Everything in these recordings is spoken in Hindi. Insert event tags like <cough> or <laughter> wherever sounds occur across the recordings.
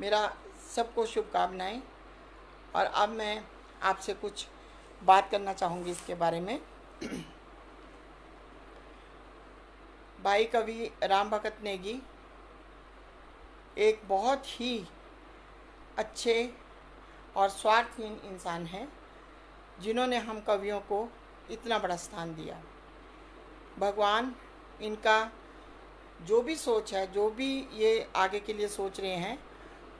मेरा सबको शुभकामनाएँ। और अब मैं आपसे कुछ बात करना चाहूँगी इसके बारे में। <clears throat> भाई कवि राम भगत नेगी एक बहुत ही अच्छे और स्वार्थहीन इंसान हैं, जिन्होंने हम कवियों को इतना बड़ा स्थान दिया। भगवान इनका जो भी सोच है, जो भी ये आगे के लिए सोच रहे हैं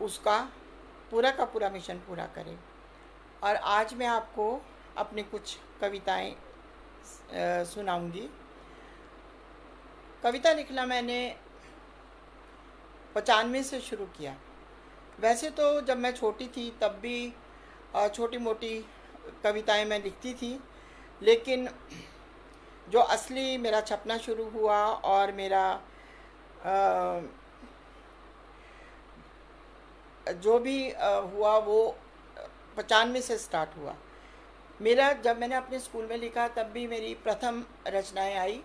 उसका पूरा का पूरा मिशन पूरा करें। और आज मैं आपको अपनी कुछ कविताएँ सुनाऊँगी। कविता लिखना मैंने पचानवे से शुरू किया। वैसे तो जब मैं छोटी थी तब भी छोटी मोटी कविताएँ मैं लिखती थी, लेकिन जो असली मेरा छपना शुरू हुआ और मेरा जो भी हुआ वो पचानवे से स्टार्ट हुआ। मेरा, जब मैंने अपने स्कूल में लिखा, तब भी मेरी प्रथम रचनाएँ आई।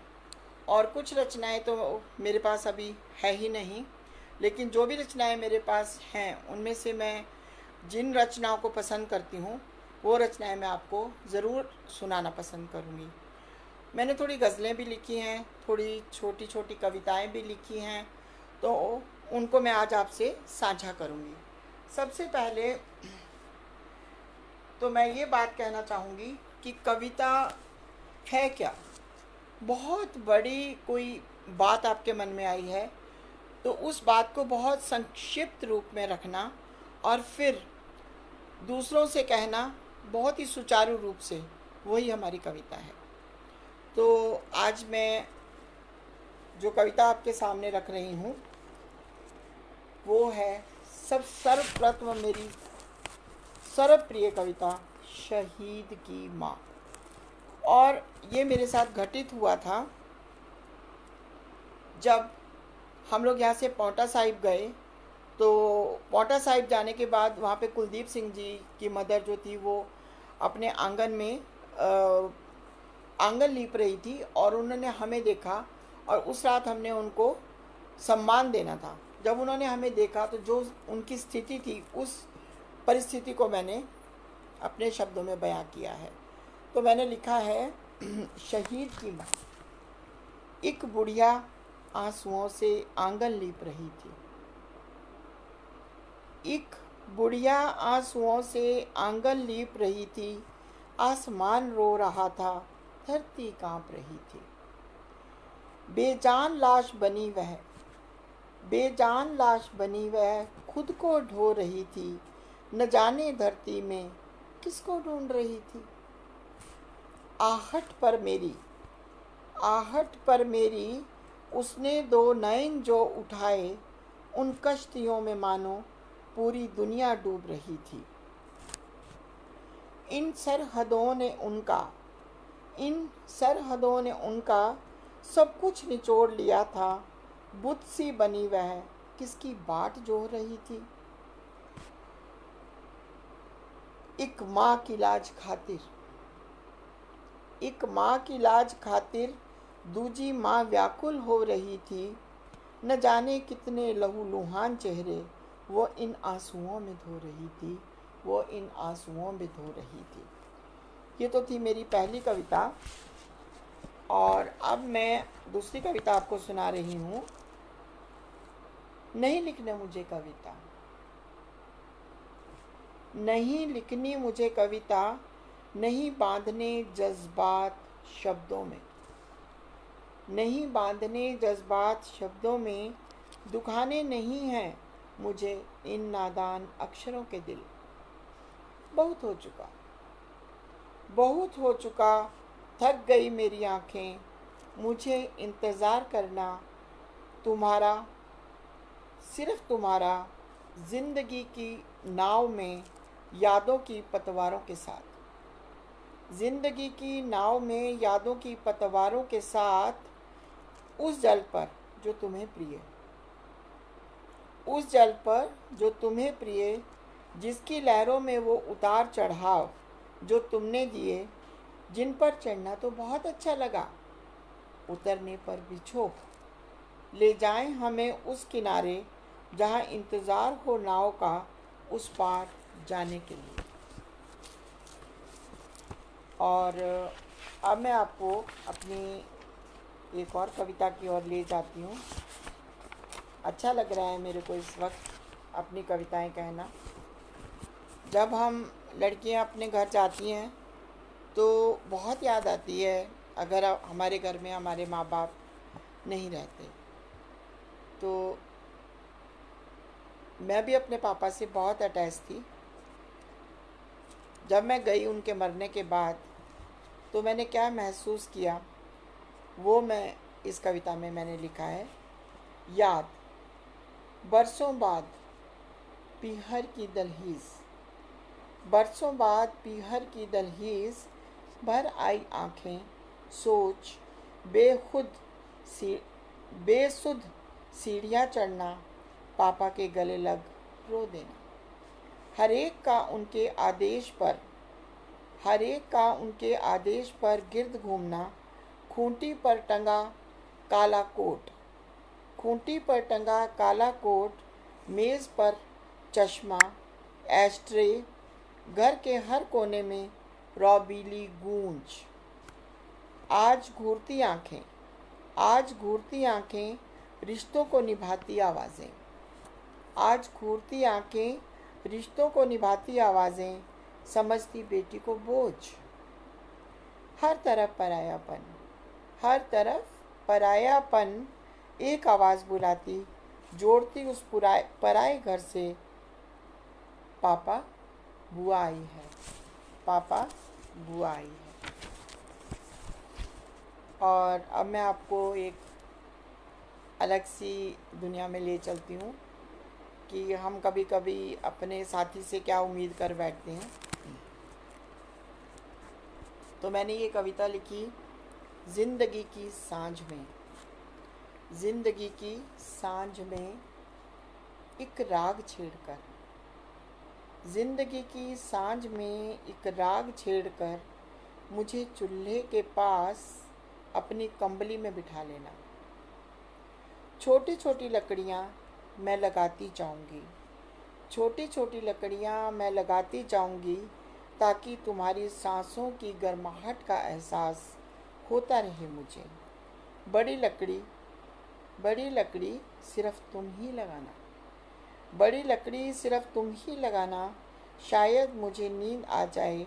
और कुछ रचनाएँ तो मेरे पास अभी है ही नहीं, लेकिन जो भी रचनाएँ मेरे पास हैं, उनमें से मैं जिन रचनाओं को पसंद करती हूँ, वो रचनाएँ मैं आपको ज़रूर सुनाना पसंद करूँगी। मैंने थोड़ी गज़लें भी लिखी हैं, थोड़ी छोटी छोटी कविताएँ भी लिखी हैं तो उनको मैं आज आपसे साझा करूँगी। सबसे पहले तो मैं ये बात कहना चाहूँगी कि कविता है क्या? बहुत बड़ी कोई बात आपके मन में आई है तो उस बात को बहुत संक्षिप्त रूप में रखना और फिर दूसरों से कहना बहुत ही सुचारू रूप से वही हमारी कविता है। तो आज मैं जो कविता आपके सामने रख रही हूँ, वो है सब सर्वप्रथम मेरी सर्वप्रिय कविता, शहीद की माँ। और ये मेरे साथ घटित हुआ था जब हम लोग यहाँ से पौटा साहिब गए। तो पौटा साहिब जाने के बाद वहाँ पे कुलदीप सिंह जी की मदर जो थी वो अपने आँगन में आँगन लीप रही थी और उन्होंने हमें देखा और उस रात हमने उनको सम्मान देना था। जब उन्होंने हमें देखा तो जो उनकी स्थिति थी, उस परिस्थिति को मैंने अपने शब्दों में बयां किया है। तो मैंने लिखा है, <clears throat> शहीद की माँ एक बुढ़िया आंसुओं से आँगन लीप रही थी। एक बुढ़िया आंसुओं से आँगन लीप रही थी, आसमान रो रहा था, धरती काँप रही थी। बेजान लाश बनी वह बेजान लाश बनी वह खुद को ढो रही थी। न जाने धरती में किसको ढूंढ रही थी। आहट पर मेरी, आहट पर मेरी, उसने दो नयन जो उठाए, उन कश्तियों में मानो पूरी दुनिया डूब रही थी। इन सरहदों ने उनका, इन सरहदों ने उनका सब कुछ निचोड़ लिया था। बुद्ध सी बनी वह किसकी बाट जो रही थी? एक माँ की लाज खातिर। एक माँ की लाज खातिर दूजी माँ व्याकुल हो रही थी। न जाने कितने लहू लुहान चेहरे वो इन आंसुओं में धो रही थी, वो इन आंसुओं में धो रही थी। ये तो थी मेरी पहली कविता। और अब मैं दूसरी कविता आपको सुना रही हूँ। नहीं लिखने मुझे कविता। नहीं लिखनी मुझे कविता, नहीं बांधने जज्बात शब्दों में। नहीं बांधने जज्बात शब्दों में दुखाने नहीं हैं मुझे इन नादान अक्षरों के दिल। बहुत हो चुका, बहुत हो चुका, थक गई मेरी आँखें, मुझे इंतज़ार करना, तुम्हारा सिर्फ़ तुम्हारा ज़िंदगी की नाव में, यादों की पतवारों के साथ। ज़िंदगी की नाव में, यादों की पतवारों के साथ उस जल पर जो तुम्हें प्रिय उस जल पर जो तुम्हें प्रिय जिसकी लहरों में वो उतार चढ़ाव जो तुमने दिए, जिन पर चढ़ना तो बहुत अच्छा लगा। उतरने पर बिछो ले जाएँ हमें उस किनारे जहाँ इंतज़ार हो नाव का, उस पार जाने के लिए। और, अब मैं आपको अपनी एक और कविता की ओर ले जाती हूँ। अच्छा लग रहा है मेरे को इस वक्त अपनी कविताएँ कहना। जब हम लड़कियाँ अपने घर जाती हैं तो बहुत याद आती है अगर हमारे घर में हमारे माँ बाप नहीं रहते। तो मैं भी अपने पापा से बहुत अटैच थी। जब मैं गई उनके मरने के बाद तो मैंने क्या महसूस किया, वो मैं इस कविता में मैंने लिखा है। याद, बरसों बाद पीहर की दलहीज बरसों बाद पीहर की दलहीज भर आई आँखें, सोच, बेखुद सी, बेसुध सीढ़ियाँ चढ़ना पापा के गले लग रो देना। हर एक का उनके आदेश पर, हर एक का उनके आदेश पर गिर्द घूमना, खूंटी पर टंगा काला कोट। खूंटी पर टंगा काला कोट, मेज़ पर चश्मा, एस्ट्रे, घर के हर कोने में रौबीली गूंज। आज घूरती आँखें, आज घूरती आँखें, रिश्तों को निभाती आवाज़ें। आज घूरती आँखें, रिश्तों को निभाती आवाज़ें, समझती बेटी को बोझ। हर तरफ़ परायापन, हर तरफ़ परायापन। एक आवाज़ बुलाती, जोड़ती उस पुराए, पराए घर से, पापा, बुआ आई है। पापा, बुआ आई है। और अब मैं आपको एक अलग सी दुनिया में ले चलती हूँ। कि हम कभी कभी अपने साथी से क्या उम्मीद कर बैठते हैं। तो मैंने ये कविता लिखी, ज़िंदगी की साँझ में। ज़िंदगी की साँझ में एक राग छेड़कर, ज़िंदगी की साँझ में एक राग छेड़कर मुझे चूल्हे के पास अपनी कंबली में बिठा लेना। छोटी छोटी लकड़ियाँ मैं लगाती जाऊँगी। छोटी छोटी लकड़ियाँ मैं लगाती जाऊँगी ताकि तुम्हारी सांसों की गर्माहट का एहसास होता रहे मुझे। बड़ी लकड़ी बड़ी लकड़ी सिर्फ़ तुम ही लगाना। बड़ी लकड़ी सिर्फ़ तुम ही लगाना, शायद मुझे नींद आ जाए,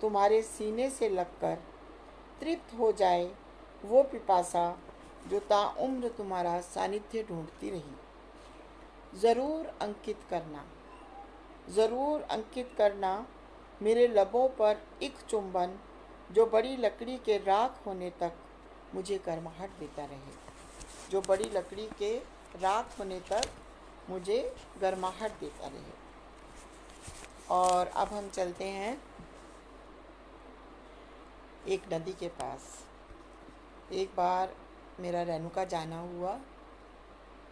तुम्हारे सीने से लगकर तृप्त हो जाए वो पिपासा जो ताउम्र तुम्हारा सानिध्य ढूंढती रही। ज़रूर अंकित करना। ज़रूर अंकित करना मेरे लबों पर एक चुंबन जो बड़ी लकड़ी के राख होने तक मुझे गर्माहट देता रहे। जो बड़ी लकड़ी के राख होने तक मुझे गर्माहट देता रहे। और अब हम चलते हैं एक नदी के पास। एक बार मेरा रेणुका जाना हुआ।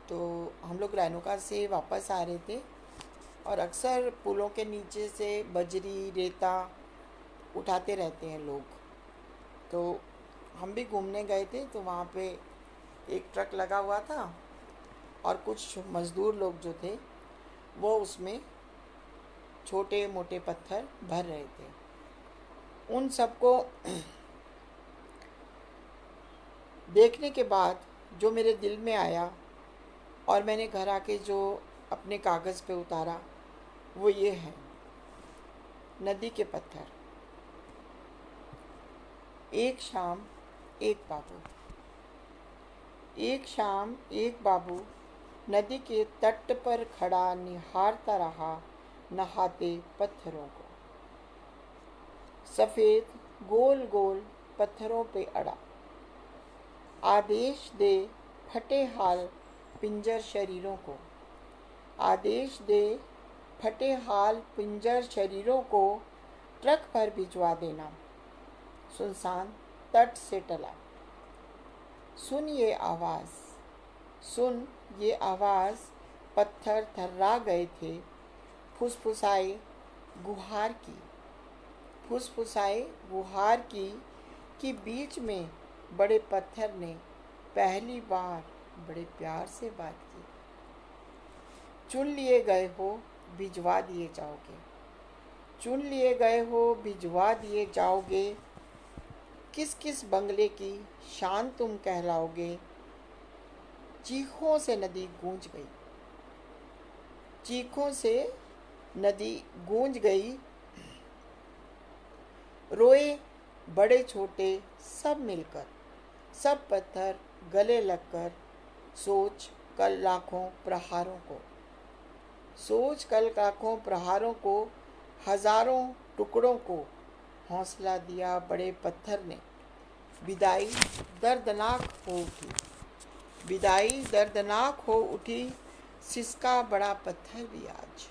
तो हम लोग रेणुका से वापस आ रहे थे और अक्सर पुलों के नीचे से बजरी, रेता उठाते रहते हैं लोग। तो हम भी घूमने गए थे तो वहाँ पे एक ट्रक लगा हुआ था और कुछ मज़दूर लोग जो थे, वो उसमें छोटे मोटे पत्थर भर रहे थे। उन सबको <clears throat> देखने के बाद जो मेरे दिल में आया और मैंने घर आके जो अपने कागज़ पे उतारा, वो ये है। नदी के पत्थर। एक शाम, एक बाबू। एक शाम, एक बाबू नदी के तट पर खड़ा निहारता रहा नहाते पत्थरों को। सफ़ेद गोल गोल पत्थरों पे अड़ा। आदेश दे, फटे हाल पिंजर शरीरों को। आदेश दे, फटे हाल पिंजर शरीरों को ट्रक पर भिजवा देना। सुनसान, तट से टला। सुन ये आवाज़, सुन ये आवाज़। पत्थर थर्रा गए थे, फुसफुसाए गुहार की। फुसफुसाए गुहार की कि बीच में बड़े पत्थर ने पहली बार बड़े प्यार से बात की। चुन लिए गए हो, भिजवा दिए जाओगे। चुन लिए गए हो, भिजवा दिए जाओगे। किस किस बंगले की शान तुम कहलाओगे। चीखों से नदी गूंज गई। चीखों से नदी गूंज गई। रोए बड़े छोटे सब मिलकर, सब पत्थर गले लगकर सोच कल लाखों प्रहारों को। सोच कल लाखों प्रहारों को, हज़ारों टुकड़ों को हौसला दिया बड़े पत्थर ने। विदाई दर्दनाक हो उठी। विदाई दर्दनाक हो उठी, सिसका बड़ा पत्थर भी आज।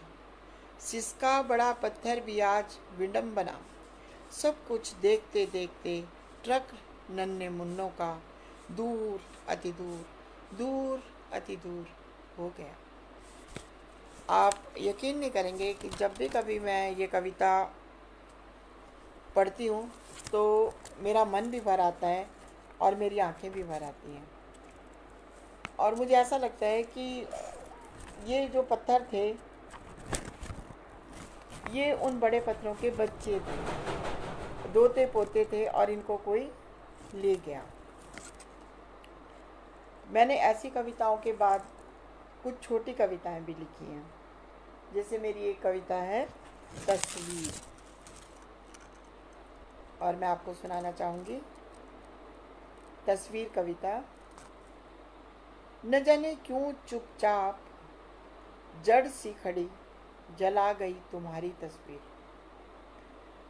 सिसका बड़ा पत्थर भी आज विडम्बना सब कुछ देखते देखते ट्रक नन्हे मुन्नों का दूर, अति दूर दूर, अति दूर हो गया। आप यकीन नहीं करेंगे कि जब भी कभी मैं ये कविता पढ़ती हूँ तो मेरा मन भी भर आता है और मेरी आँखें भी भर आती हैं। और मुझे ऐसा लगता है कि ये जो पत्थर थे, ये उन बड़े पत्थरों के बच्चे थे। दोते पोते थे और इनको कोई ले गया। मैंने ऐसी कविताओं के बाद कुछ छोटी कविताएँ भी लिखी हैं। जैसे मेरी एक कविता है, तस्वीर। और मैं आपको सुनाना चाहूँगी। तस्वीर कविता। न जाने क्यों चुपचाप जड़ सी खड़ी जला गई तुम्हारी तस्वीर।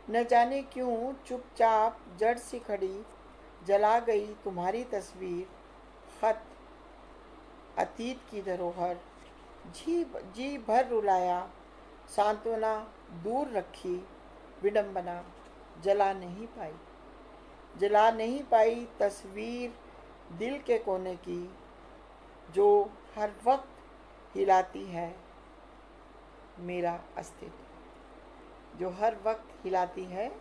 न जाने क्यों चुपचाप जड़ सी खड़ी जला गई तुम्हारी तस्वीर। खत अतीत की धरोहर। जी जी भर रुलाया, सांत्वना दूर रखी, विडंबना जला नहीं पाई। जला नहीं पाई तस्वीर दिल के कोने की, जो हर वक्त हिलाती है मेरा अस्तित्व। जो हर वक्त हिलाती है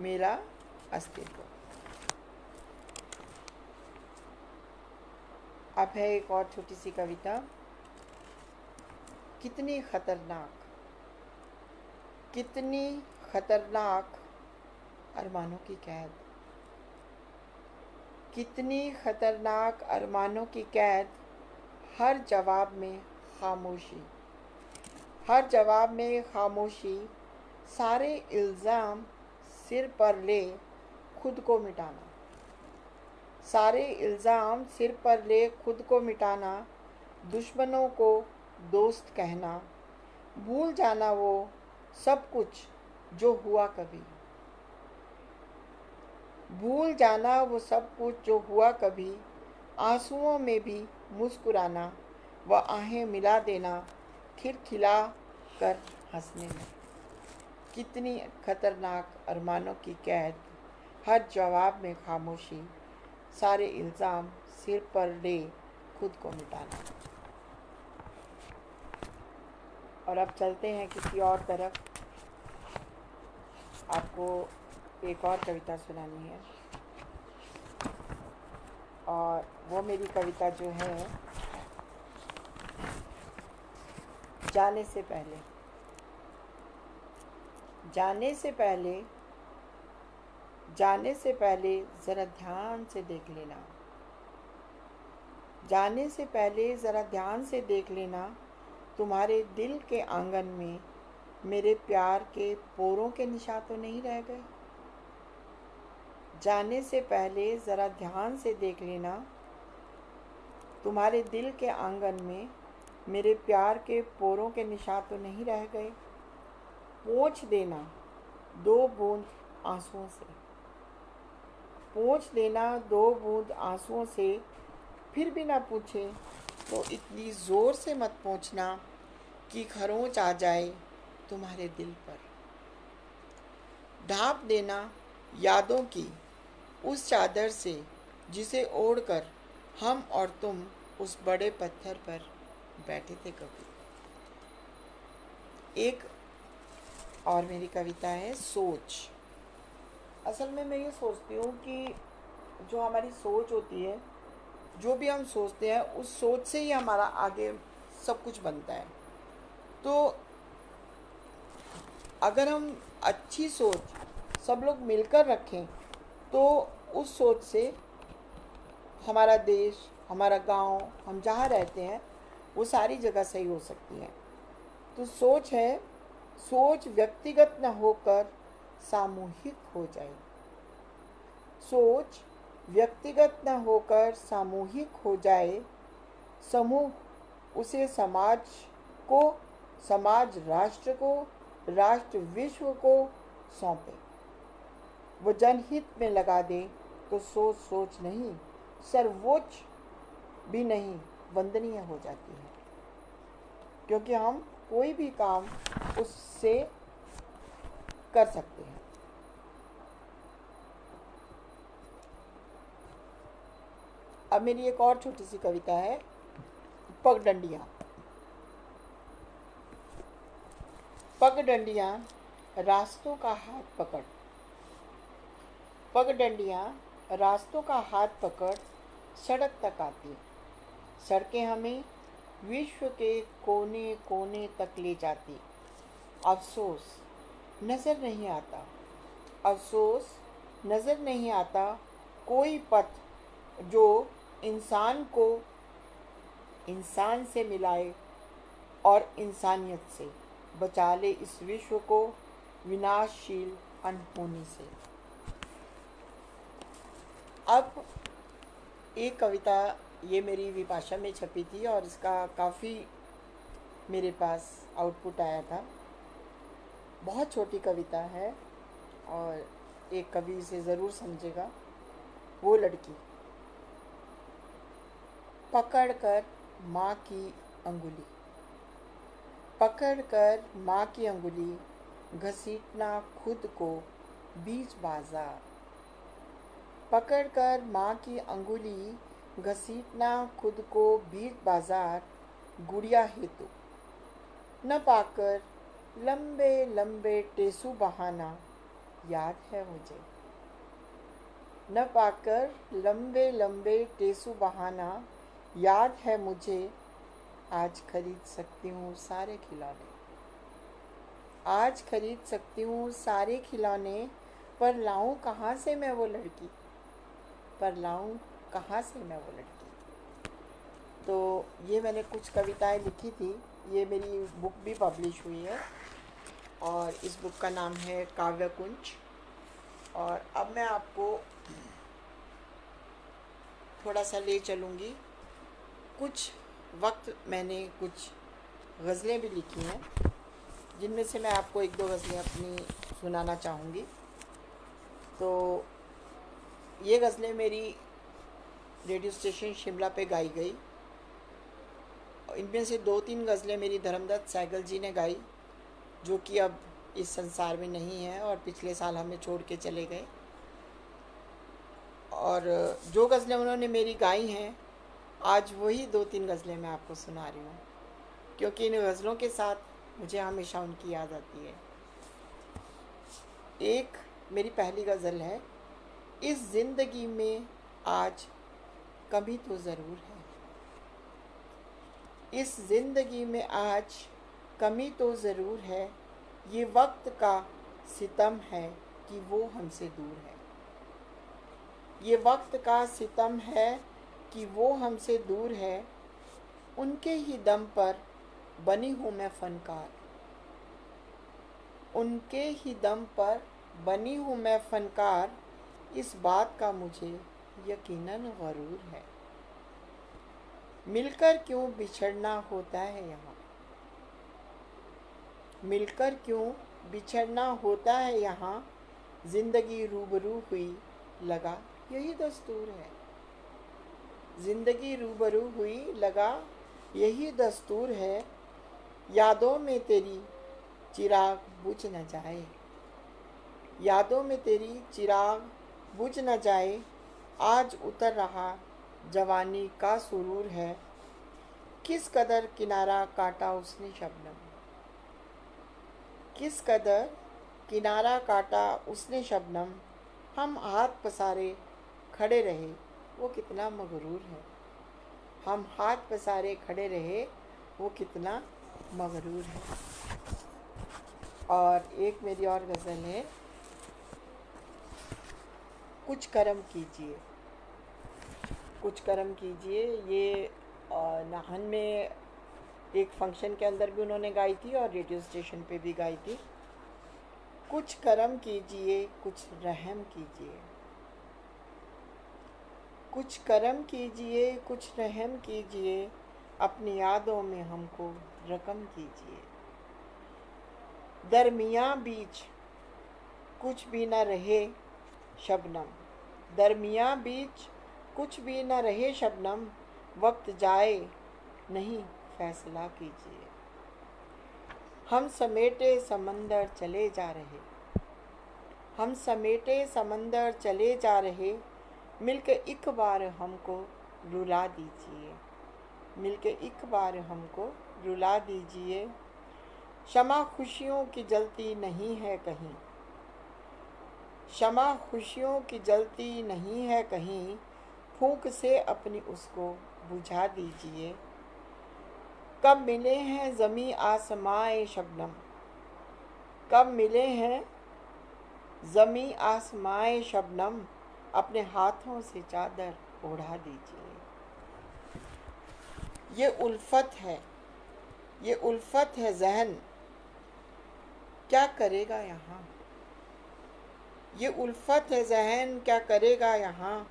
मेरा अस्तित्व। अब है एक और छोटी सी कविता। कितनी खतरनाक। कितनी खतरनाक। अरमानों की कैद। कितनी खतरनाक अरमानों की कैद। हर जवाब में खामोशी। हर जवाब में खामोशी। सारे इल्ज़ाम सिर पर ले खुद को मिटाना। सारे इल्ज़ाम सिर पर ले खुद को मिटाना, दुश्मनों को दोस्त कहना। भूल जाना वो सब कुछ जो हुआ कभी। भूल जाना वो सब कुछ जो हुआ कभी, आंसुओं में भी मुस्कुराना व आहें मिला देना खिर खिला कर हंसने में। कितनी खतरनाक अरमानों की कैद, हर जवाब में खामोशी। सारे इल्ज़ाम सिर पर ले खुद को मिटाना। और अब चलते हैं किसी और तरफ़। आपको एक और कविता सुनानी है। और वो मेरी कविता जो है, जाने से पहले। जाने से पहले जाने से पहले ज़रा ध्यान से देख लेना। जाने से पहले ज़रा ध्यान से देख लेना तुम्हारे दिल के आँगन में मेरे प्यार के पोरों के निशान तो नहीं रह गए। जाने से पहले ज़रा ध्यान से देख लेना तुम्हारे दिल के आँगन में मेरे प्यार के पोरों के निशान तो नहीं रह गए। पोछ देना दो बूंद आंसुओं से। पोछ देना दो बूंद आंसुओं से, फिर भी ना पूछे। तो इतनी ज़ोर से मत पहुँचना कि खरोंच आ जाए तुम्हारे दिल पर। ढाप देना यादों की उस चादर से जिसे ओढ़कर हम और तुम उस बड़े पत्थर पर बैठे थे कभी। एक और मेरी कविता है, सोच। असल में मैं ये सोचती हूँ कि जो हमारी सोच होती है, जो भी हम सोचते हैं, उस सोच से ही हमारा आगे सब कुछ बनता है। तो अगर हम अच्छी सोच सब लोग मिलकर रखें तो उस सोच से हमारा देश, हमारा गाँव, हम जहाँ रहते हैं, वो सारी जगह सही हो सकती है। तो सोच है, सोच व्यक्तिगत न होकर सामूहिक हो जाए। सोच व्यक्तिगत न होकर सामूहिक हो जाए। समूह उसे समाज को, समाज राष्ट्र को, राष्ट्र विश्व को सौंपे। वो जनहित में लगा दे तो सोच सोच नहीं, सर्वोच्च भी नहीं, वंदनीय हो जाती है। क्योंकि हम कोई भी काम उससे कर सकते हैं। अब मेरी एक और छोटी सी कविता है, पगडंडियाँ। पगडंडियाँ, रास्तों का हाथ पकड़। पगडंडियाँ, रास्तों का हाथ पकड़ सड़क तक आती सड़कें हमें विश्व के कोने कोने तक ले जाती अफसोस, नज़र नहीं आता। अफसोस, नज़र नहीं आता कोई पथ जो इंसान को इंसान से मिलाए और इंसानियत से बचा ले इस विश्व को विनाशशील अनहोनी से। अब एक कविता, ये मेरी विभाषा में छपी थी और इसका काफ़ी मेरे पास आउटपुट आया था। बहुत छोटी कविता है और एक कवि इसे ज़रूर समझेगा, वो लड़की। पकड़कर माँ की अंगुली। पकड़कर माँ की अंगुली घसीटना खुद को बीच बाज़ार। पकड़कर माँ की अंगुली घसीटना खुद को बीच बाज़ार, गुड़िया हेतु। न पाकर लंबे लंबे टेसू बहाना याद है मुझे। न पाकर लंबे लंबे टेसू बहाना याद है मुझे? आज खरीद सकती हूँ सारे खिलौने। आज खरीद सकती हूँ सारे खिलौने, पर लाऊं कहाँ से मैं वो लड़की? पर लाऊं कहाँ से मैं वो लड़की? तो ये मैंने कुछ कविताएँ लिखी थी। ये मेरी बुक भी पब्लिश हुई है और इस बुक का नाम है काव्य कुंज और अब मैं आपको थोड़ा सा ले चलूँगी। कुछ वक्त मैंने कुछ गज़लें भी लिखी हैं, जिनमें से मैं आपको एक दो गज़लें अपनी सुनाना चाहूँगी। तो ये गज़लें मेरी रेडियो स्टेशन शिमला पे गाई गई। इनमें से दो तीन गज़लें मेरी धर्मदत्त सैगल जी ने गाई, जो कि अब इस संसार में नहीं है और पिछले साल हमें छोड़ के चले गए। और जो गज़लें उन्होंने मेरी गाई हैं आज वही दो तीन गज़लें मैं आपको सुना रही हूँ, क्योंकि इन गज़लों के साथ मुझे हमेशा उनकी याद आती है। एक मेरी पहली गज़ल है, इस ज़िंदगी में आज कभी तो ज़रूर है। इस ज़िंदगी में आज कमी तो ज़रूर है, ये वक्त का सितम है कि वो हमसे दूर है। ये वक्त का सितम है कि वो हमसे दूर है, उनके ही दम पर बनी हूँ मैं फनकार। उनके ही दम पर बनी हूँ मैं फनकार, इस बात का मुझे यकीनन गरूर है। मिलकर क्यों बिछड़ना होता है यहाँ? मिलकर क्यों बिछड़ना होता है यहाँ? ज़िंदगी रूबरू हुई, लगा यही दस्तूर है। ज़िंदगी रूबरू हुई लगा, यही दस्तूर है। यादों में तेरी चिराग बुझ न जाए। यादों में तेरी चिराग बुझ न जाए। आज उतर रहा जवानी का सुरूर है। किस कदर किनारा काटा उसने शबनम? किस कदर किनारा काटा उसने शबनम? हम हाथ पसारे खड़े रहे। वो कितना मगरूर है। हम हाथ पसारे खड़े रहे, वो कितना मगरूर है। और एक मेरी और गज़ल है, कुछ कर्म कीजिए। कुछ कर्म कीजिए। ये नाहन में एक फ़ंक्शन के अंदर भी उन्होंने गाई थी और रेडियो स्टेशन पे भी गाई थी। कुछ कर्म कीजिए, कुछ रहम कीजिए। कुछ कर्म कीजिए, कुछ रहम कीजिए, अपनी यादों में हमको रकम कीजिए। दरमिया बीच कुछ भी न रहे शबनम। दरमिया बीच कुछ भी न रहे शबनम, वक्त जाए नहीं फैसला कीजिए। हम समेटे समंदर चले जा रहे। हम समेटे समंदर चले जा रहे मिलकर एक बार हमको रुला दीजिए। मिलकर एक बार हमको रुला दीजिए। क्षमा खुशियों की जलती नहीं है कहीं। क्षमा खुशियों की जलती नहीं है कहीं। फूक से अपनी उसको बुझा दीजिए। कब मिले हैं ज़मी आसमाए शबनम। कब मिले हैं ज़मी आसमाए शबनम। अपने हाथों से चादर ओढ़ा दीजिए। ये उल्फत है। ये उल्फत है जहन। क्या करेगा यहाँ? ये उल्फत है जहन, क्या करेगा यहाँ?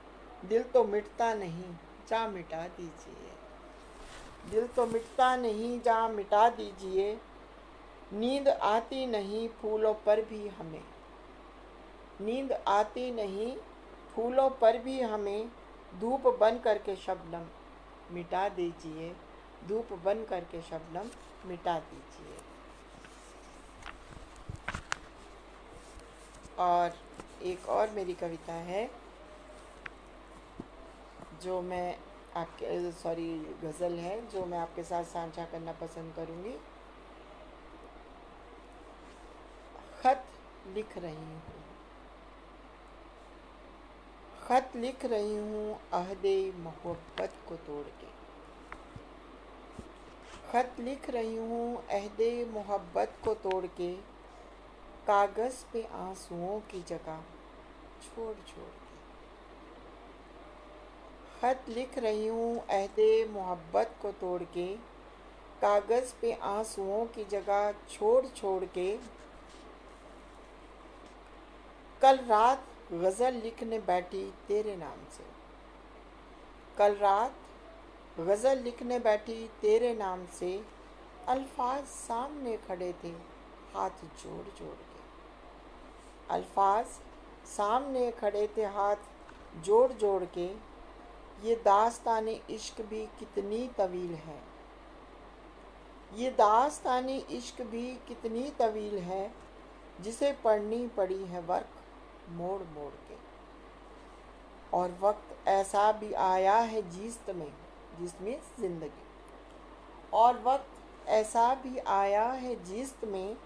दिल तो मिटता नहीं, जा मिटा दीजिए। दिल तो मिटता नहीं, जा मिटा दीजिए। नींद आती नहीं, फूलों पर भी हमें। नींद आती नहीं फूलों पर भी हमें धूप बन करके शबनम मिटा दीजिए। धूप बन करके शबनम मिटा दीजिए। और एक और मेरी कविता है, जो मैं आपके, सॉरी, गज़ल है, जो मैं आपके साथ साझा करना पसंद करूँगी। खत लिख रही हूँ। खत लिख रही हूँ, अहदे मोहब्बत को तोड़ के। खत लिख रही हूँ, अहदे मोहब्बत को तोड़ के। कागज़ पे आंसुओं की जगह छोड़ छोड़ के। खत लिख रही हूँ, अहदे मोहब्बत को तोड़ के। कागज़ पे आंसुओं की जगह छोड़ छोड़ के। कल रात गज़ल लिखने बैठी तेरे नाम से। कल रात गज़ल लिखने बैठी तेरे नाम से अल्फाज सामने खड़े थे, हाथ जोड़ जोड़ के। अल्फाज सामने खड़े थे, हाथ जोड़ जोड़ के। ये दास्तान इश्क भी कितनी तवील है। ये दास्तान इश्क भी कितनी तवील है, जिसे पढ़नी पड़ी है वर्क। मोड़ मोड़ के। और वक्त ऐसा भी आया है जीस्त में जिसमें ज़िंदगी। और वक्त ऐसा भी आया है जीस्त में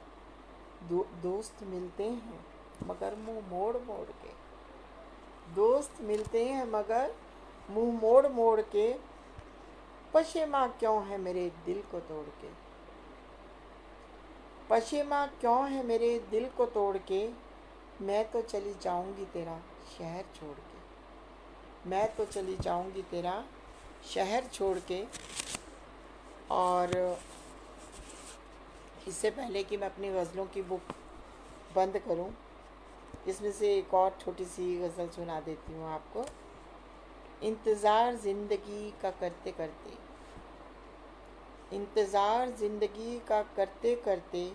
दो, दोस्त मिलते हैं मगर मुँह मोड़ मोड़ के। दोस्त मिलते हैं मगर मुँह मोड़ मोड़ के। पशेमा क्यों है मेरे दिल को तोड़ के? पशेमा क्यों है मेरे दिल को तोड़ के? मैं तो चली जाऊँगी तेरा शहर छोड़ के। मैं तो चली जाऊँगी तेरा शहर छोड़ के। और इससे पहले कि मैं अपनी गज़लों की बुक बंद करूँ, इसमें से एक और छोटी सी गज़ल सुना देती हूँ आपको। इंतज़ार ज़िंदगी का करते करते, इंतज़ार ज़िंदगी का करते करते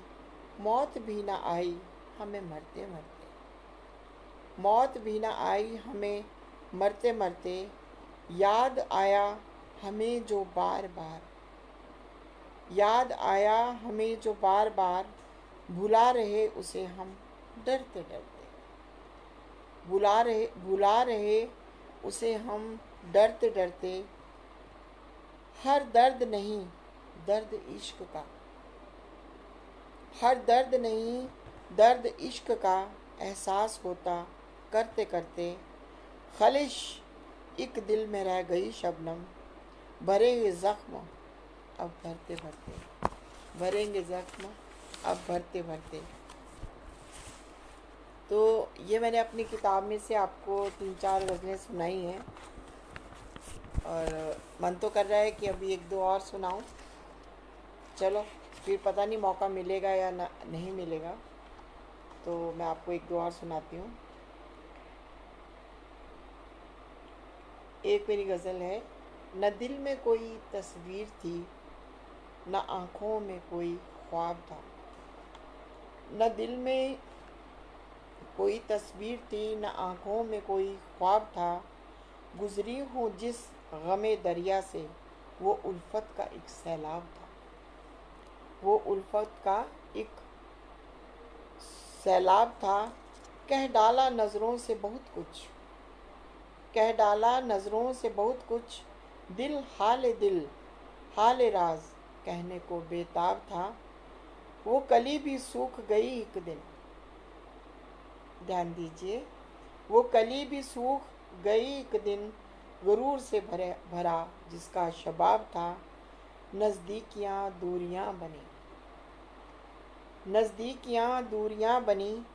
मौत भी ना आई, हमें मरते मरते। मौत भी ना आई, हमें मरते मरते याद आया हमें जो बार बार। याद आया हमें जो बार बार, भुला रहे उसे हम डरते डरते। भुला रहे भुला रहे उसे हम डरते डरते, हर दर्द नहीं, दर्द इश्क का। हर दर्द नहीं, दर्द इश्क का एहसास होता करते करते खलिश एक दिल में रह गई शबनम। भरे हुए ज़ख्म, अब भरते भरते। भरेंगे जख्म, अब भरते भरते। तो ये मैंने अपनी किताब में से आपको तीन चार गज़लें सुनाई हैं। और मन तो कर रहा है कि अभी एक दो और सुनाऊं। चलो, फिर पता नहीं मौका मिलेगा या ना, नहीं मिलेगा। तो मैं आपको एक दो और सुनाती हूँ। एक मेरी गज़ल है, न दिल में कोई तस्वीर थी, न आँखों में कोई ख्वाब था। न दिल में कोई तस्वीर थी, न आँखों में कोई ख्वाब था। गुजरी हूँ जिस गम दरिया से, वो उल्फत का एक सैलाब था। वो उल्फत का एक सैलाब था। कह डाला नज़रों से बहुत कुछ। कह डाला, नज़रों से बहुत कुछ, दिल हाल दिल, हाल राज, कहने को बेताब था। वो कली भी सूख गई एक दिन। ध्यान दीजिए, वो कली भी सूख गई एक दिन, गुरूर से भरे, भरा, जिसका शबाब था, नज़दीकियाँ दूरियाँ बनी। नज़दीकियाँ दूरियाँ बनी,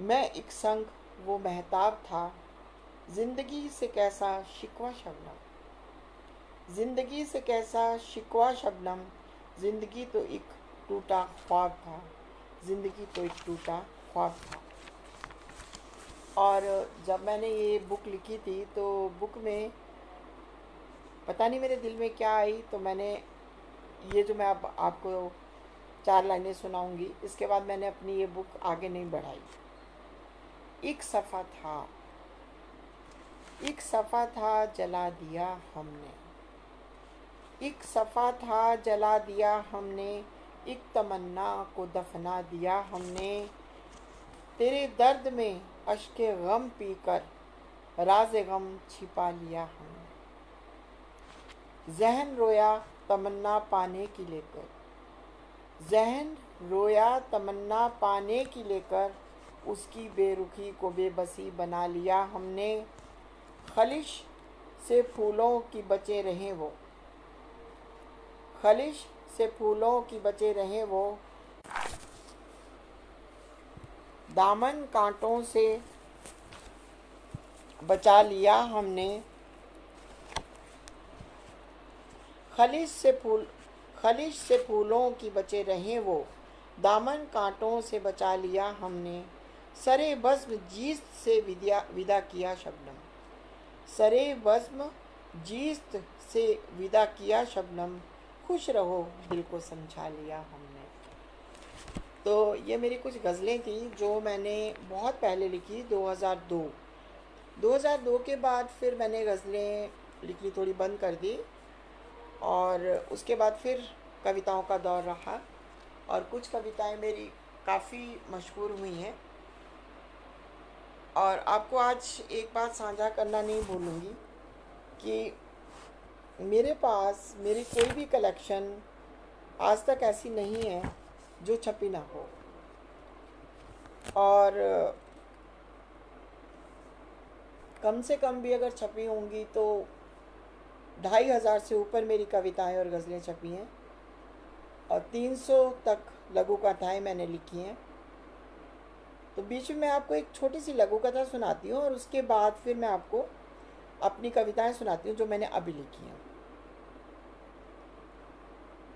मैं एक संग वो महताब था। ज़िंदगी से कैसा शिकवा शबनम? ज़िंदगी से कैसा शिकवा शबनम? ज़िंदगी तो एक टूटा ख्वाब था। ज़िंदगी तो एक टूटा ख्वाब था। और जब मैंने ये बुक लिखी थी तो बुक में पता नहीं मेरे दिल में क्या आई तो मैंने ये जो मैं अब आपको चार लाइनें सुनाऊँगी, इसके बाद मैंने अपनी ये बुक आगे नहीं बढ़ाई। एक सफ़ा था। एक सफ़ा था, जला दिया हमने। एक सफ़ा था, जला दिया हमने। एक तमन्ना को दफना दिया हमने। तेरे दर्द में अश्क गम पीकर राज गम छिपा लिया हमने। जहन रोया तमन्ना पाने की लेकर। जहन रोया तमन्ना पाने की लेकर उसकी बेरुखी को बेबसी बना लिया हमने। खलिश से फूलों की बचे रहें वो। खलिश से फूलों की बचे रहें वो। दामन कांटों से बचा लिया हमने। खलिश से फूल, खलिश से फूलों की बचे रहें वो। दामन कांटों से बचा लिया हमने। सरे बज्म जीत से विद्या, विदा किया शबनम। सरे वज्म जीस्त से विदा किया शबनम, खुश रहो, दिल को समझा लिया हमने। तो ये मेरी कुछ गज़लें थी जो मैंने बहुत पहले लिखी 2002 2002 के बाद फिर मैंने गज़लें लिखनी थोड़ी बंद कर दी और उसके बाद फिर कविताओं का दौर रहा और कुछ कविताएँ मेरी काफ़ी मशहूर हुई हैं। और आपको आज एक बात साझा करना नहीं भूलूँगी कि मेरे पास, मेरी कोई भी कलेक्शन आज तक ऐसी नहीं है जो छपी ना हो। और, कम से कम भी अगर छपी होंगी तो ढाई हज़ार से ऊपर मेरी कविताएँ और गज़लें छपी हैं और तीन सौ तक लघु कथाएँ मैंने लिखी हैं। तो बीच में मैं आपको एक छोटी सी लघु कथा सुनाती हूँ और उसके बाद फिर मैं आपको अपनी कविताएँ सुनाती हूँ जो मैंने अभी लिखी हैं।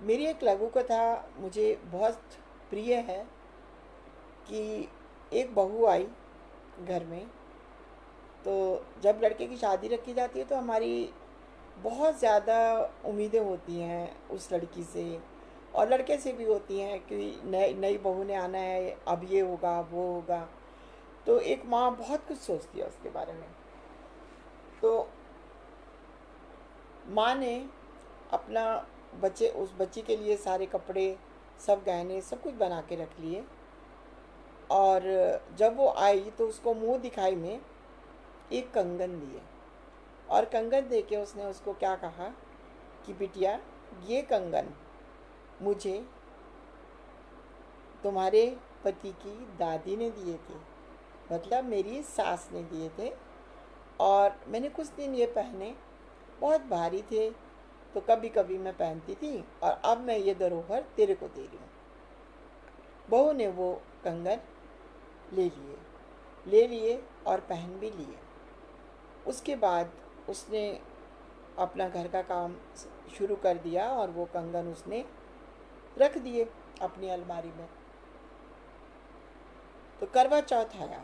मेरी एक लघु कथा मुझे बहुत प्रिय है कि एक बहू आई घर में तो जब लड़के की शादी रखी जाती है तो हमारी बहुत ज़्यादा उम्मीदें होती हैं उस लड़की से। और लड़के से भी होती हैं कि नई नई बहू ने आना है, अब ये होगा, वो होगा। तो एक माँ बहुत कुछ सोचती है उसके बारे में। तो माँ ने अपना बच्चे, उस बच्ची के लिए सारे कपड़े, सब गहने, सब कुछ बना के रख लिए। और जब वो आई तो उसको मुँह दिखाई में एक कंगन दिए। और कंगन दे के उसने उसको क्या कहा कि, बिटिया, ये कंगन मुझे तुम्हारे पति की दादी ने दिए थे। मतलब मेरी सास ने दिए थे। और मैंने कुछ दिन ये पहने। बहुत भारी थे। तो कभी कभी मैं पहनती थी और अब मैं ये धरोहर तेरे को दे रही हूँ। बहू ने वो कंगन ले लिए। ले लिए और पहन भी लिए। उसके बाद उसने अपना घर का काम शुरू कर दिया और वो कंगन उसने रख दिए अपनी अलमारी में। तो करवा चौथ आया।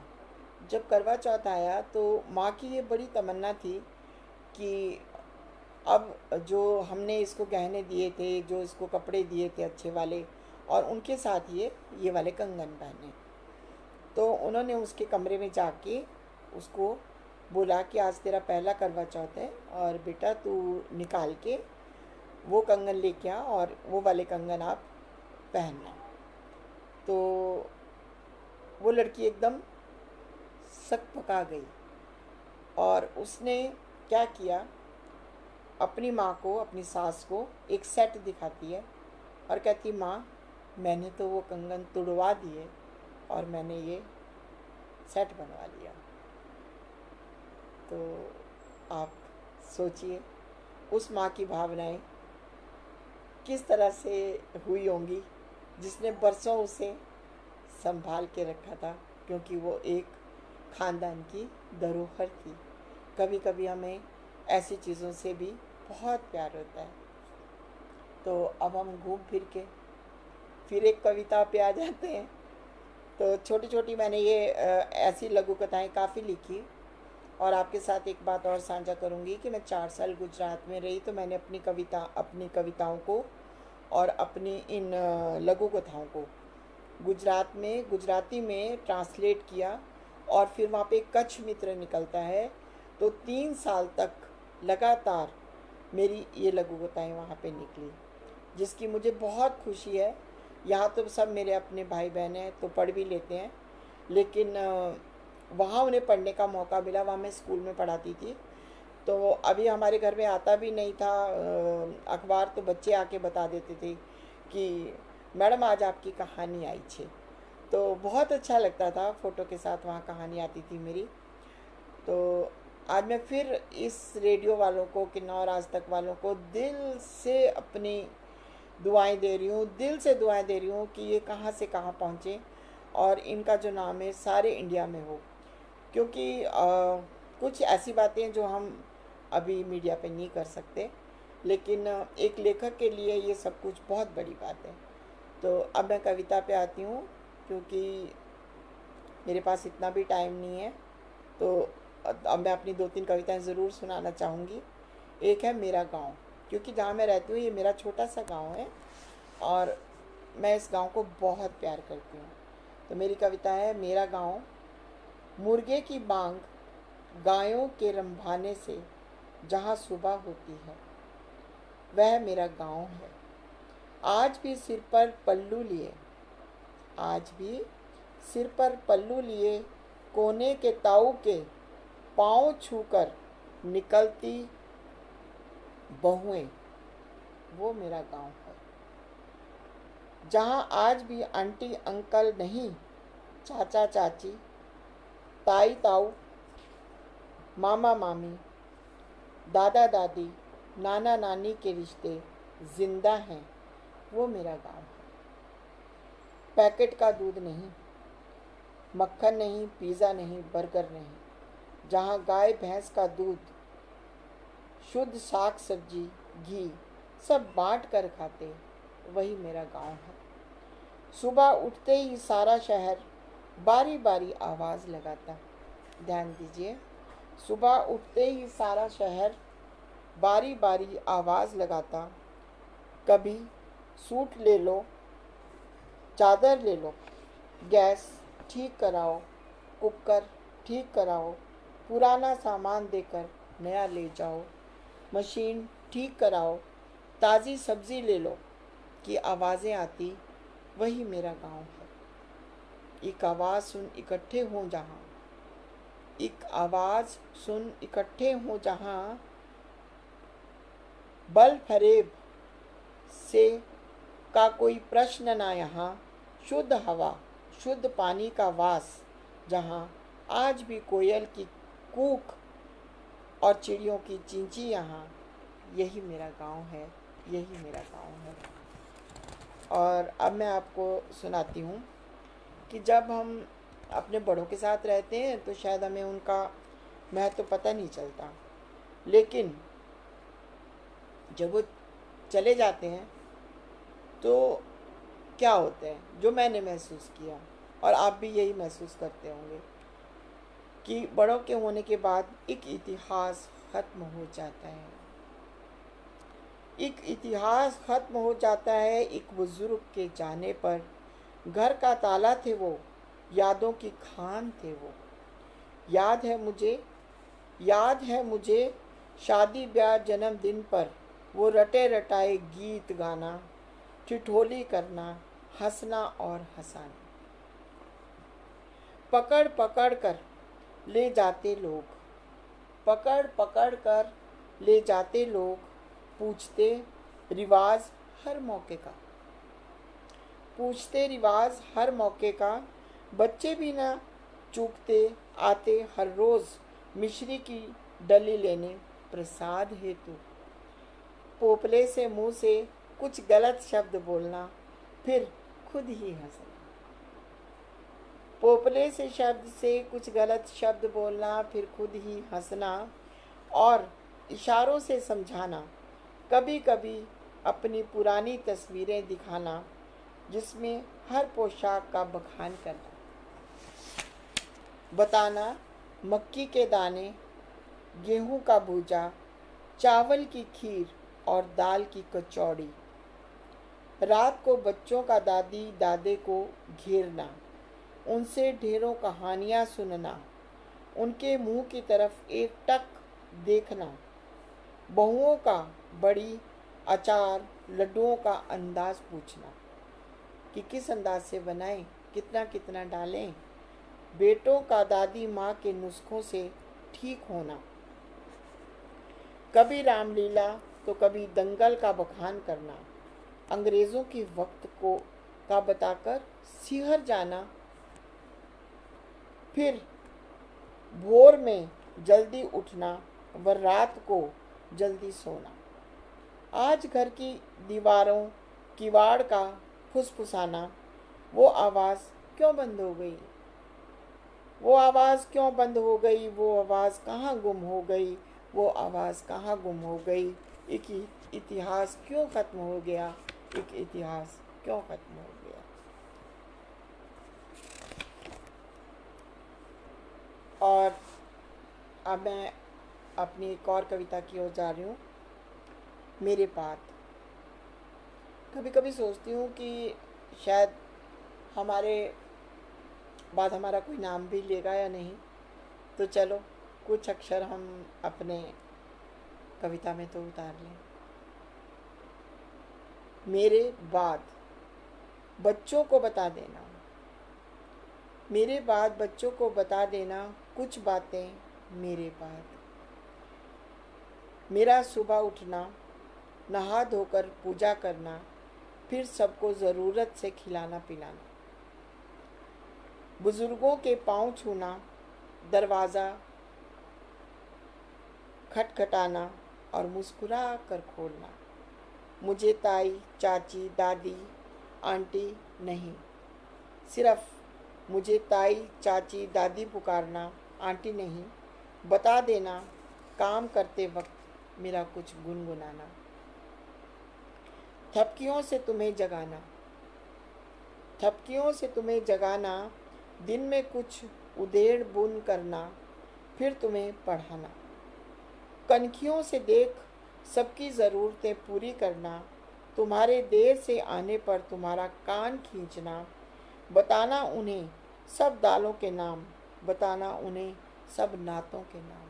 जब करवा चौथ आया तो माँ की ये बड़ी तमन्ना थी कि अब जो हमने इसको गहने दिए थे, जो इसको कपड़े दिए थे अच्छे वाले और उनके साथ ये ये वाले कंगन पहने। तो उन्होंने उसके कमरे में जाके उसको बोला कि आज तेरा पहला करवा चौथ है और बेटा तू निकाल के वो कंगन लेके आ और वो वाले कंगन आप पहनना तो वो लड़की एकदम सक पका गई और उसने क्या किया? अपनी माँ को, अपनी सास को एक सेट दिखाती है और कहती, माँ, मैंने तो वो कंगन तुड़वा दिए और मैंने ये सेट बनवा लिया। तो आप सोचिए, उस माँ की भावनाएँ किस तरह से हुई होंगी, जिसने बरसों उसे संभाल के रखा था, क्योंकि वो एक ख़ानदान की धरोहर थी। कभी कभी हमें ऐसी चीज़ों से भी बहुत प्यार होता है। तो अब हम घूम फिर के फिर एक कविता पे आ जाते हैं। तो छोटी छोटी मैंने ये ऐसी लघु कथाएँ काफ़ी लिखी। और आपके साथ एक बात और साझा करूँगी कि मैं चार साल गुजरात में रही तो मैंने अपनी कविता, अपनी कविताओं को और अपनी इन लघु कथाओं को गुजरात में, गुजराती में ट्रांसलेट किया और फिर वहाँ पे कच्छ मित्र निकलता है। तो तीन साल तक लगातार मेरी ये लघु कथाएँ वहाँ पे निकली, जिसकी मुझे बहुत खुशी है। यहाँ तो सब मेरे अपने भाई बहन हैं तो पढ़ भी लेते हैं। लेकिन वहाँ उन्हें पढ़ने का मौका मिला, वहाँ मैं स्कूल में पढ़ाती थी। तो अभी हमारे घर में आता भी नहीं था अखबार तो बच्चे आके बता देते थे कि, मैडम, आज आपकी कहानी आई छे। तो बहुत अच्छा लगता था फ़ोटो के साथ वहाँ कहानी आती थी मेरी। तो आज मैं फिर इस रेडियो वालों को, किन्नौर आज तक वालों को दिल से अपनी दुआएँ दे रही हूँ, दिल से दुआएँ दे रही हूँ कि ये कहाँ से कहाँ पहुँचे और इनका जो नाम है सारे इंडिया में हो। क्योंकि आ, कुछ ऐसी बातें जो हम अभी मीडिया पे नहीं कर सकते लेकिन एक लेखक के लिए ये सब कुछ बहुत बड़ी बात है। तो अब मैं कविता पे आती हूँ क्योंकि मेरे पास इतना भी टाइम नहीं है तो अब मैं अपनी दो तीन कविताएँ ज़रूर सुनाना चाहूँगी। एक है मेरा गाँव क्योंकि जहाँ मैं रहती हूँ ये मेरा छोटा सा गाँव है और मैं इस गाँव को बहुत प्यार करती हूँ। तो मेरी कविता है मेरा गाँव मुर्गे की बांग गायों के रंभाने से जहाँ सुबह होती है, वह मेरा गाँव है। आज भी सिर पर पल्लू लिए, आज भी सिर पर पल्लू लिए कोने के ताऊ के पाँव छूकर निकलती बहुएँ, वो मेरा गाँव है। जहाँ आज भी आंटी अंकल नहीं, चाचा चाची ताई, ताऊ, मामा, मामी, दादा, दादी, नाना, नानी के रिश्ते ज़िंदा हैं, वो मेरा गाँव है। पैकेट का दूध नहीं, मक्खन नहीं, पिज़्ज़ा नहीं, बर्गर नहीं, जहाँ गाय, भैंस का दूध, शुद्ध साग, सब्ज़ी, घी सब बांट कर खाते, वही मेरा गाँव है। सुबह उठते ही सारा शहर बारी बारी आवाज़ लगाता। ध्यान दीजिए, सुबह उठते ही सारा शहर बारी बारी आवाज़ लगाता। कभी सूट ले लो, चादर ले लो, गैस ठीक कराओ, कुकर ठीक कराओ, पुराना सामान देकर नया ले जाओ, मशीन ठीक कराओ, ताज़ी सब्ज़ी ले लो, कि आवाज़ें आती, वही मेरा गाँव। है एक आवाज़ सुन इकट्ठे हों जहाँ। एक आवाज़ सुन इकट्ठे हों जहाँ। बल फरेब से का कोई प्रश्न ना यहाँ। शुद्ध हवा, शुद्ध पानी का वास जहाँ। आज भी कोयल की कूक और चिड़ियों की चिंची यहाँ। यही मेरा गाँव है, यही मेरा गाँव है। और अब मैं आपको सुनाती हूँ। कि जब हम अपने बड़ों के साथ रहते हैं तो शायद हमें उनका महत्व तो पता नहीं चलता। लेकिन जब वो चले जाते हैं तो क्या होता है? जो मैंने महसूस किया, और आप भी यही महसूस करते होंगे कि बड़ों के होने के बाद एक इतिहास खत्म हो जाता है। एक इतिहास खत्म हो जाता है एक बुज़ुर्ग के जाने पर। घर का ताला थे वो, यादों की खान थे वो। याद है मुझे, याद है मुझे शादी ब्याह जन्मदिन पर वो रटे रटाए गीत गाना, ठिठोली करना, हंसना और हंसाना। पकड़ पकड़ कर ले जाते लोग, पकड़ पकड़ कर ले जाते लोग, पूछते रिवाज हर मौके का। पूछते रिवाज हर मौके का, बच्चे भी ना चूकते आते हर रोज़, मिश्री की डली लेने प्रसाद हेतु। पोपले से मुँह से कुछ गलत शब्द बोलना, फिर खुद ही हंसना। पोपले से शब्द से कुछ गलत शब्द बोलना, फिर खुद ही हंसना और इशारों से समझाना कभी कभी अपनी पुरानी तस्वीरें दिखाना। जिसमें हर पोशाक का बखान करना, बताना, मक्की के दाने, गेहूँ का भूजा, चावल की खीर और दाल की कचौड़ी। रात को बच्चों का दादी दादे को घेरना, उनसे ढेरों कहानियाँ सुनना, उनके मुँह की तरफ़ एक टक देखना। बहुओं का, बड़ी, अचार, लड्डुओं का अंदाज पूछना। कि किस अंदाज से बनाएँ, कितना कितना डालें, बेटों का दादी माँ के नुस्खों से ठीक होना। कभी रामलीला तो कभी दंगल का बखान करना। अंग्रेज़ों के वक्त को, का बताकर सिहर जाना। फिर भोर में जल्दी उठना व रात को जल्दी सोना। आज घर की दीवारों, किवाड़ का फुसफुसाना वो आवाज़ क्यों बंद हो गई? वो आवाज़ क्यों बंद हो गई? वो आवाज़ कहाँ गुम हो गई? वो आवाज़ कहाँ गुम हो गई? एक इतिहास क्यों ख़त्म हो गया? एक इतिहास क्यों ख़त्म हो गया? और अब मैं अपनी एक और कविता की ओर जा रही हूँ। मेरे बात कभी कभी सोचती हूँ कि शायद हमारे बाद हमारा कोई नाम भी लेगा या नहीं। तो चलो, कुछ अक्षर हम अपने कविता में तो उतार लें। मेरे बाद, बच्चों को बता देना। मेरे बाद बच्चों को बता देना कुछ बातें मेरे बाद। मेरा सुबह उठना, नहा धोकर पूजा करना फिर सबको ज़रूरत से खिलाना पिलाना बुज़ुर्गों के पाँव छूना, दरवाज़ा खटखटाना और मुस्कुरा कर खोलना। मुझे ताई, चाची, दादी, आंटी नहीं, सिर्फ़ मुझे ताई, चाची, दादी पुकारना, आंटी नहीं, बता देना, काम करते वक्त मेरा कुछ गुनगुनाना। थपकियों से तुम्हें जगाना। थपकियों से तुम्हें जगाना, दिन में कुछ उदेड़ बुन करना, फिर तुम्हें पढ़ाना। कनखियों से देख सबकी ज़रूरतें पूरी करना, तुम्हारे देर से आने पर तुम्हारा कान खींचना, बताना उन्हें सब दालों के नाम, बताना उन्हें सब नातों के नाम।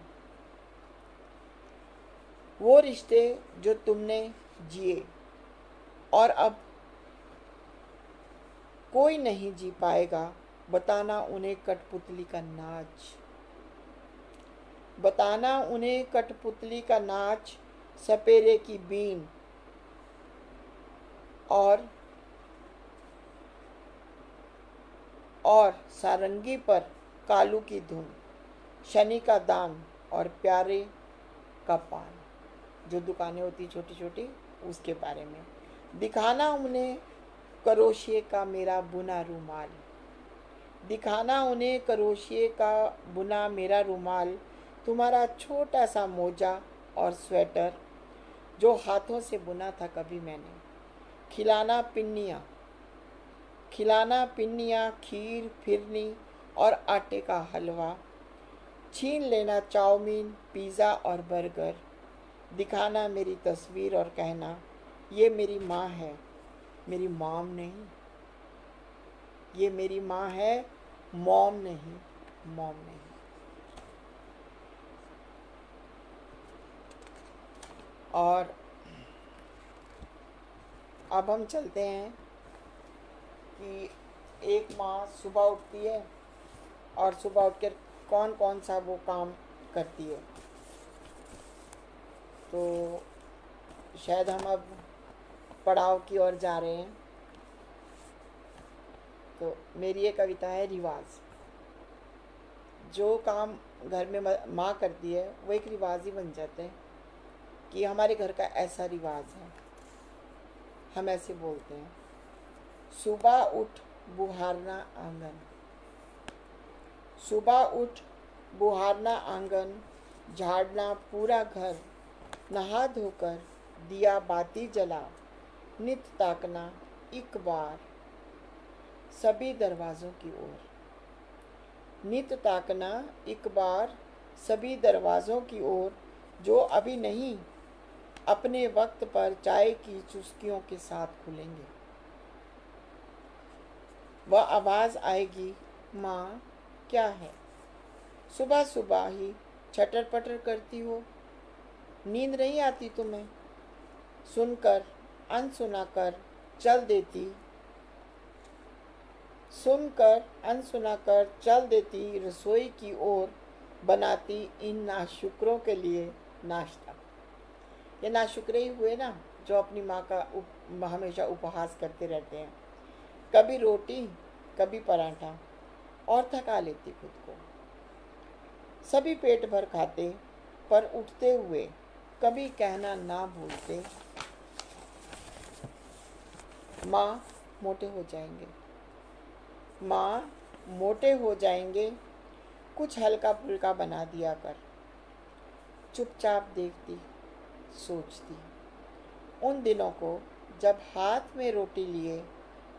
वो रिश्ते जो तुमने जिए। और अब कोई नहीं जी पाएगा, बताना उन्हें कठपुतली का नाच। बताना उन्हें कठपुतली का नाच, सपेरे की बीन। और और सारंगी पर कालू की धुन, शनि का दान और प्यारे का पान। जो दुकानें होती छोटी छोटी उसके बारे में। दिखाना उन्हें करोशिए का मेरा बुना रुमाल। दिखाना उन्हें करोशिए का बुना मेरा रुमाल। तुम्हारा छोटा सा मोजा और स्वेटर, जो हाथों से बुना था कभी मैंने। खिलाना पिन्नियाँ। खिलाना पिन्नियाँ, खीर, फिरनी और आटे का हलवा। छीन लेना चाउमीन, पिज़्ज़ा और बर्गर। दिखाना मेरी तस्वीर और कहना ये मेरी माँ है, मेरी मॉम नहीं, ये मेरी माँ है, मॉम नहीं मॉम नहीं। और अब हम चलते हैं कि एक माँ सुबह उठती है और सुबह उठ कर कौन कौन सा वो काम करती है। तो शायद हम अब पड़ाव की ओर जा रहे हैं। तो मेरी ये कविता है रिवाज। जो काम घर में माँ करती है, वो एक रिवाज ही बन जाते हैं कि हमारे घर का ऐसा रिवाज है। हम ऐसे बोलते हैं, सुबह उठ बुहारना आँगन। सुबह उठ बुहारना आँगन, झाड़ना पूरा घर। नहा धोकर दिया बाती जला। नित ताकना एक बार सभी दरवाज़ों की ओर। नित ताकना एक बार सभी दरवाज़ों की ओर, जो अभी नहीं, अपने वक्त पर चाय की चुस्कियों के साथ खुलेंगे। वह आवाज़ आएगी, माँ, क्या है? सुबह सुबह ही छटर पटर करती हो। नींद नहीं आती तुम्हें? सुनकर अनसुना कर चल देती। सुनकर अनसुना कर चल देती रसोई की ओर बनाती इन नाशुकरों के लिए नाश्ता। ये नाशुक्रे ही हुए ना जो अपनी माँ का उप, हमेशा उपहास करते रहते हैं। कभी रोटी कभी पराठा और थका लेती खुद को। सभी पेट भर खाते पर उठते हुए कभी कहना ना भूलते माँ मोटे हो जाएँगे। माँ मोटे हो जाएँगे, कुछ हल्का फुल्का बना दिया कर। चुपचाप देखती, सोचती। उन दिनों को जब हाथ में रोटी लिए,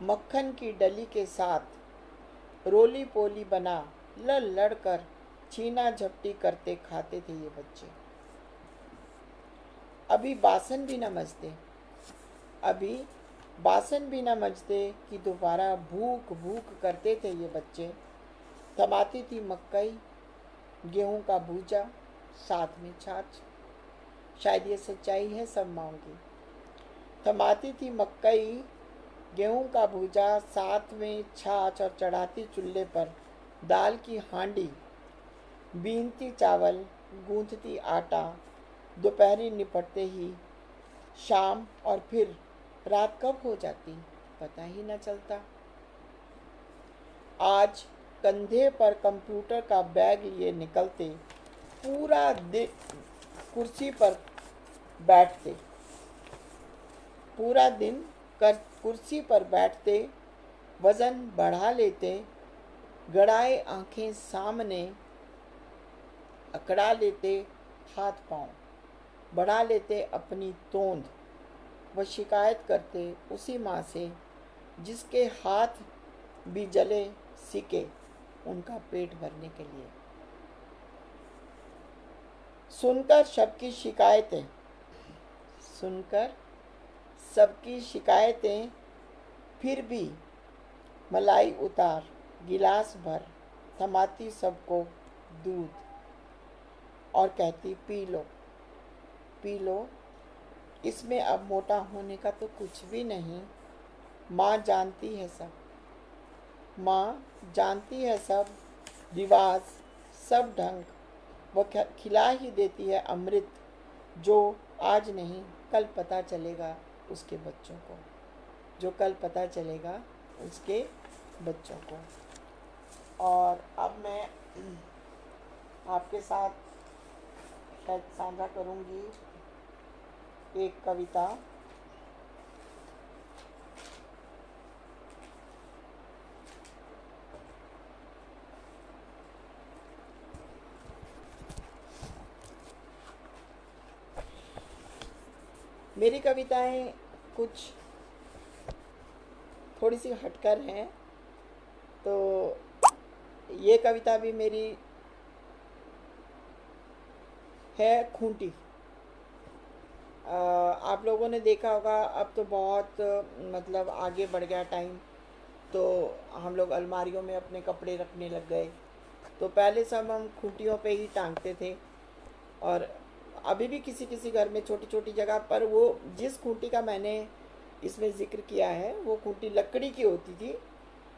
मक्खन की डली के साथ रोली पोली बना लड़ लड़ कर छीना झपटी करते खाते थे ये बच्चे। अभी बासन भी न मजते अभी बासन भी ना मजते कि दोबारा भूख भूख करते थे ये बच्चे। थमाती थी मकई गेहूँ का भूजा, साथ में छाछ। शायद ये सच्चाई है सब माओ की। थमाती थी मकई गेहूँ का भूजा, साथ में छाछ और चढ़ाती चूल्हे पर दाल की हांडी, बीनती चावल, गूंथती आटा, दोपहरी निपटते ही शाम और फिर रात कब हो जाती? पता ही न चलता। आज कंधे पर कंप्यूटर का बैग लिए निकलते, पूरा दिन कुर्सी पर बैठते। पूरा दिन कर, कुर्सी पर बैठते, वज़न बढ़ा लेते, गड़ाए आँखें सामने, अकड़ा लेते हाथ पाँव, बढ़ा लेते अपनी तोंद। व शिकायत करते उसी माँ से, जिसके हाथ भी जले सिके उनका पेट भरने के लिए। सुनकर सबकी शिकायतें, सुनकर सबकी शिकायतें फिर भी मलाई उतार, गिलास भर थमाती सबको दूध और कहती, पी लो पी लो इसमें अब मोटा होने का तो कुछ भी नहीं। माँ जानती है सब। माँ जानती है सब। रिवाज, सब ढंग। वो खिला ही देती है अमृत, जो आज नहीं, कल पता चलेगा उसके बच्चों को। जो कल पता चलेगा उसके बच्चों को। और अब मैं आपके साथ साझा करूँगी। एक कविता। मेरी कविताएँ कुछ थोड़ी सी हटकर हैं तो ये कविता भी मेरी है खूंटी। आप लोगों ने देखा होगा, अब तो बहुत मतलब आगे बढ़ गया टाइम तो हम लोग अलमारियों में अपने कपड़े रखने लग गए। तो पहले सब हम खूंटियों पे ही टांगते थे और अभी भी किसी किसी घर में छोटी छोटी जगह पर वो जिस खूंटी का मैंने इसमें ज़िक्र किया है, वो खूंटी लकड़ी की होती थी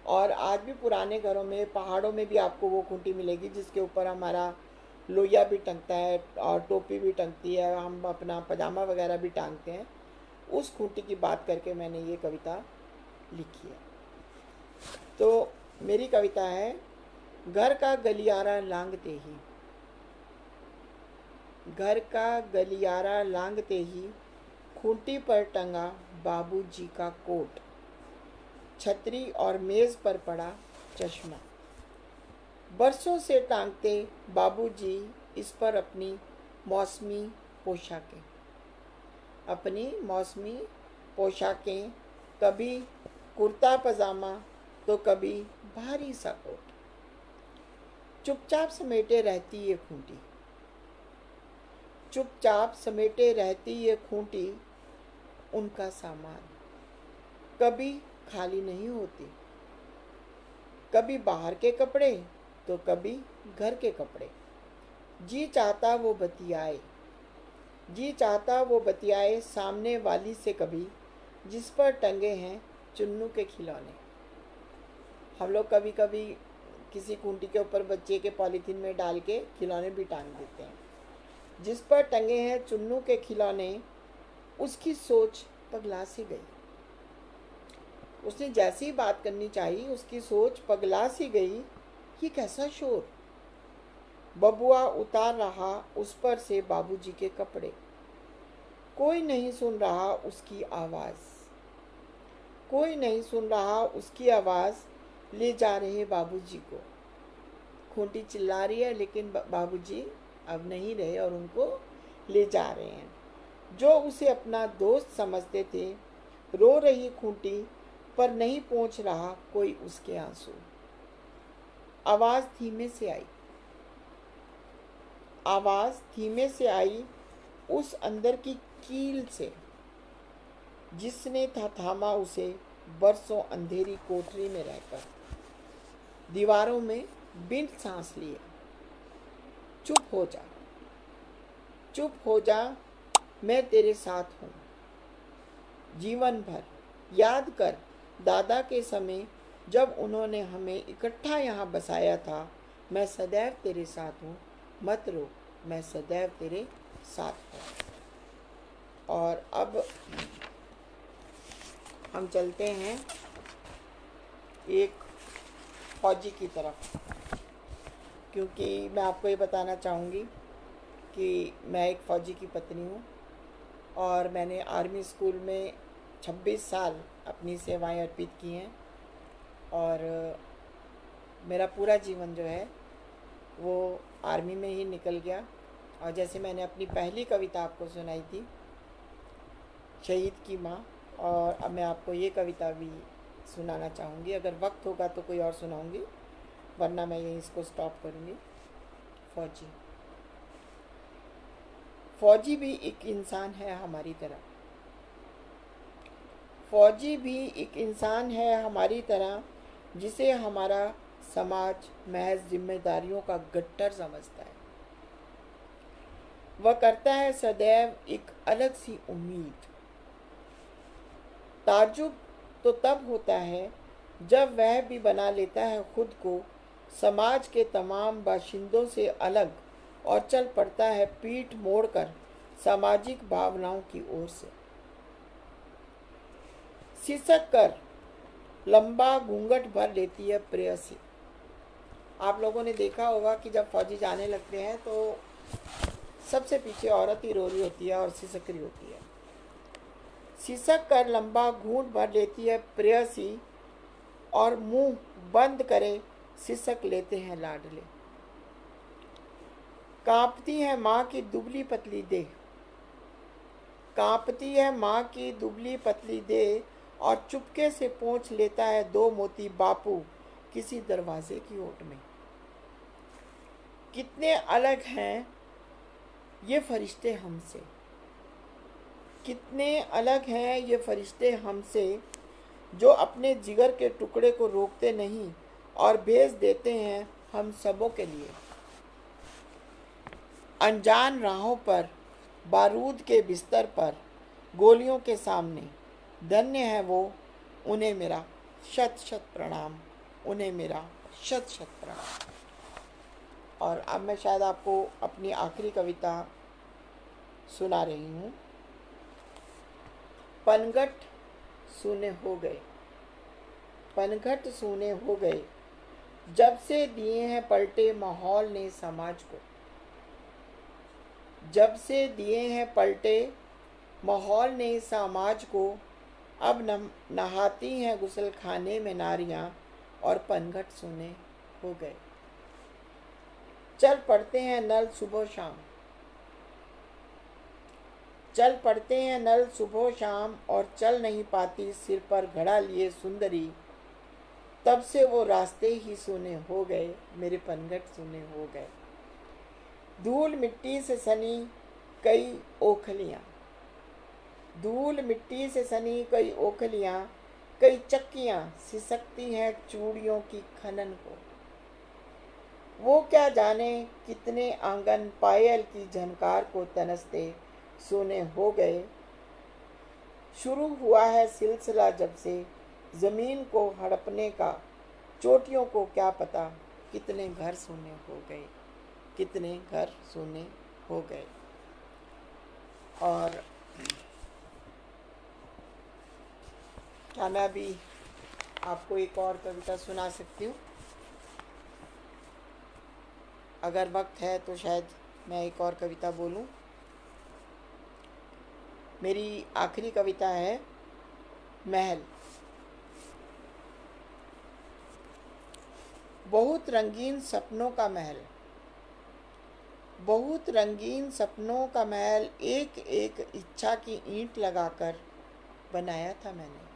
और आज भी पुराने घरों में, पहाड़ों में भी आपको वो खूंटी मिलेगी जिसके ऊपर हमारा लोहिया भी टंगता है और टोपी भी टंगती है, हम अपना पजामा वगैरह भी टांगते हैं। उस खूंटी की बात करके मैंने ये कविता लिखी है। तो मेरी कविता है, घर का गलियारा लांगते ही, घर का गलियारा लांगते ही, खूंटी पर टंगा बाबूजी का कोट, छतरी और मेज पर पड़ा चश्मा। बरसों से टांगते बाबूजी इस पर अपनी मौसमी पोशाकें। अपनी मौसमी पोशाकें, कभी कुर्ता पजामा तो कभी भारी सा कोट। चुपचाप समेटे रहती ये खूंटी। चुपचाप समेटे रहती ये खूंटी उनका सामान। कभी खाली नहीं होती। कभी बाहर के कपड़े तो कभी घर के कपड़े। जी चाहता वो बतियाए। जी चाहता वो बतियाए सामने वाली से कभी, जिस पर टंगे हैं चुन्नू के खिलौने। हम लोग कभी कभी किसी खूंटी के ऊपर बच्चे के पॉलीथीन में डाल के खिलौने भी टांग देते हैं। जिस पर टंगे हैं चुन्नू के खिलौने, उसकी सोच पगला सी गई। उसने जैसी बात करनी चाहिए, उसकी सोच पगला सी गई ये कैसा शोर? बबुआ उतार रहा उस पर से बाबूजी के कपड़े। कोई नहीं सुन रहा उसकी आवाज़। कोई नहीं सुन रहा उसकी आवाज़। ले जा रहे बाबूजी को। खूंटी चिल्ला रही है, लेकिन बाबूजी अब नहीं रहे और उनको ले जा रहे हैं। जो उसे अपना दोस्त समझते थे, रो रही खूंटी पर नहीं पहुँच रहा कोई उसके आँसू। आवाज़ धीमे से आई। आवाज़ धीमे से आई उस अंदर की कील से, जिसने था थामा उसे बरसों अंधेरी कोठरी में रहकर दीवारों में बिन सांस लिए। चुप हो जा, चुप हो जा, मैं तेरे साथ हूँ। जीवन भर याद कर, दादा के समय जब उन्होंने हमें इकट्ठा यहाँ बसाया था, मैं सदैव तेरे साथ हूँ, मत रो, मैं सदैव तेरे साथ हूँ। और अब हम चलते हैं एक फौजी की तरफ़, क्योंकि मैं आपको ये बताना चाहूँगी कि मैं एक फ़ौजी की पत्नी हूँ और मैंने आर्मी स्कूल में 26 साल अपनी सेवाएँ अर्पित की हैं। और मेरा पूरा जीवन जो है, वो आर्मी में ही निकल गया। और जैसे मैंने अपनी पहली कविता आपको सुनाई थी, शहीद की माँ, और अब मैं आपको ये कविता भी सुनाना चाहूँगी। अगर वक्त होगा तो कोई और सुनाऊँगी, वरना मैं यहीं इसको स्टॉप करूँगी। फौजी। फौजी भी एक इंसान है हमारी तरह। फौजी भी एक इंसान है हमारी तरह। जिसे हमारा समाज, महज जिम्मेदारियों का गट्टर समझता है। वह करता है सदैव एक अलग सी उम्मीद। ताजुब तो तब होता है जब वह भी बना लेता है खुद को। समाज के तमाम बाशिंदों से अलग और चल पड़ता है पीठ मोड़कर सामाजिक भावनाओं की ओर से। सिसक कर लंबा घूंघट भर लेती है प्रेयसी आप लोगों ने देखा होगा कि जब फौजी जाने लगते हैं तो सबसे पीछे औरत ही रो रही होती है और सिसक रही होती है। सिसक कर लंबा घूंट भर लेती है प्रेयसी और मुँह बंद करे सिसक लेते हैं लाडले। कांपती है माँ की दुबली पतली देह। कांपती है माँ की दुबली पतली देह और चुपके से पहुँच लेता है दो मोती, बापू, किसी दरवाजे की ओट में कितने अलग हैं ये फरिश्ते हमसे? कितने अलग हैं ये फरिश्ते हमसे जो अपने जिगर के टुकड़े को रोकते नहीं और भेज देते हैं हम सबों के लिए? अनजान राहों पर, बारूद के बिस्तर पर, गोलियों के सामने धन्य है वो, उन्हें मेरा शत शत प्रणाम, उन्हें मेरा शत शत प्रणाम। और अब मैं शायद आपको अपनी आखिरी कविता सुना रही हूँ। पनघट सुने हो गए, पनघट सुने हो गए, जब से दिए हैं पलटे माहौल ने समाज को। जब से दिए हैं पलटे माहौल ने समाज को अब नहाती हैं गुसल खाने में नारियाँ और पनघट सुने हो गए। चल पड़ते हैं नल सुबह शाम। चल पड़ते हैं नल सुबह शाम और चल नहीं पाती सिर पर घड़ा लिए सुंदरी। तब से वो रास्ते ही सुने हो गए, मेरे पनघट सुने हो गए। धूल मिट्टी से सनी कई ओखलियाँ। धूल मिट्टी से सनी कई ओखलियाँ, कई चक्कियाँ सिसकती हैं चूड़ियों की खनन को। वो क्या जाने कितने आँगन पायल की झनकार को तनसते सोने हो गए। शुरू हुआ है सिलसिला जब से ज़मीन को हड़पने का, चोटियों को क्या पता कितने घर सोने हो गए, कितने घर सोने हो गए। और क्या मैं अभी आपको एक और कविता सुना सकती हूँ? अगर वक्त है तो शायद मैं एक और कविता बोलूँ। मेरी आखिरी कविता है, महल। बहुत रंगीन सपनों का महल। बहुत रंगीन सपनों का महल एक एक इच्छा की ईंट लगाकर बनाया था मैंने।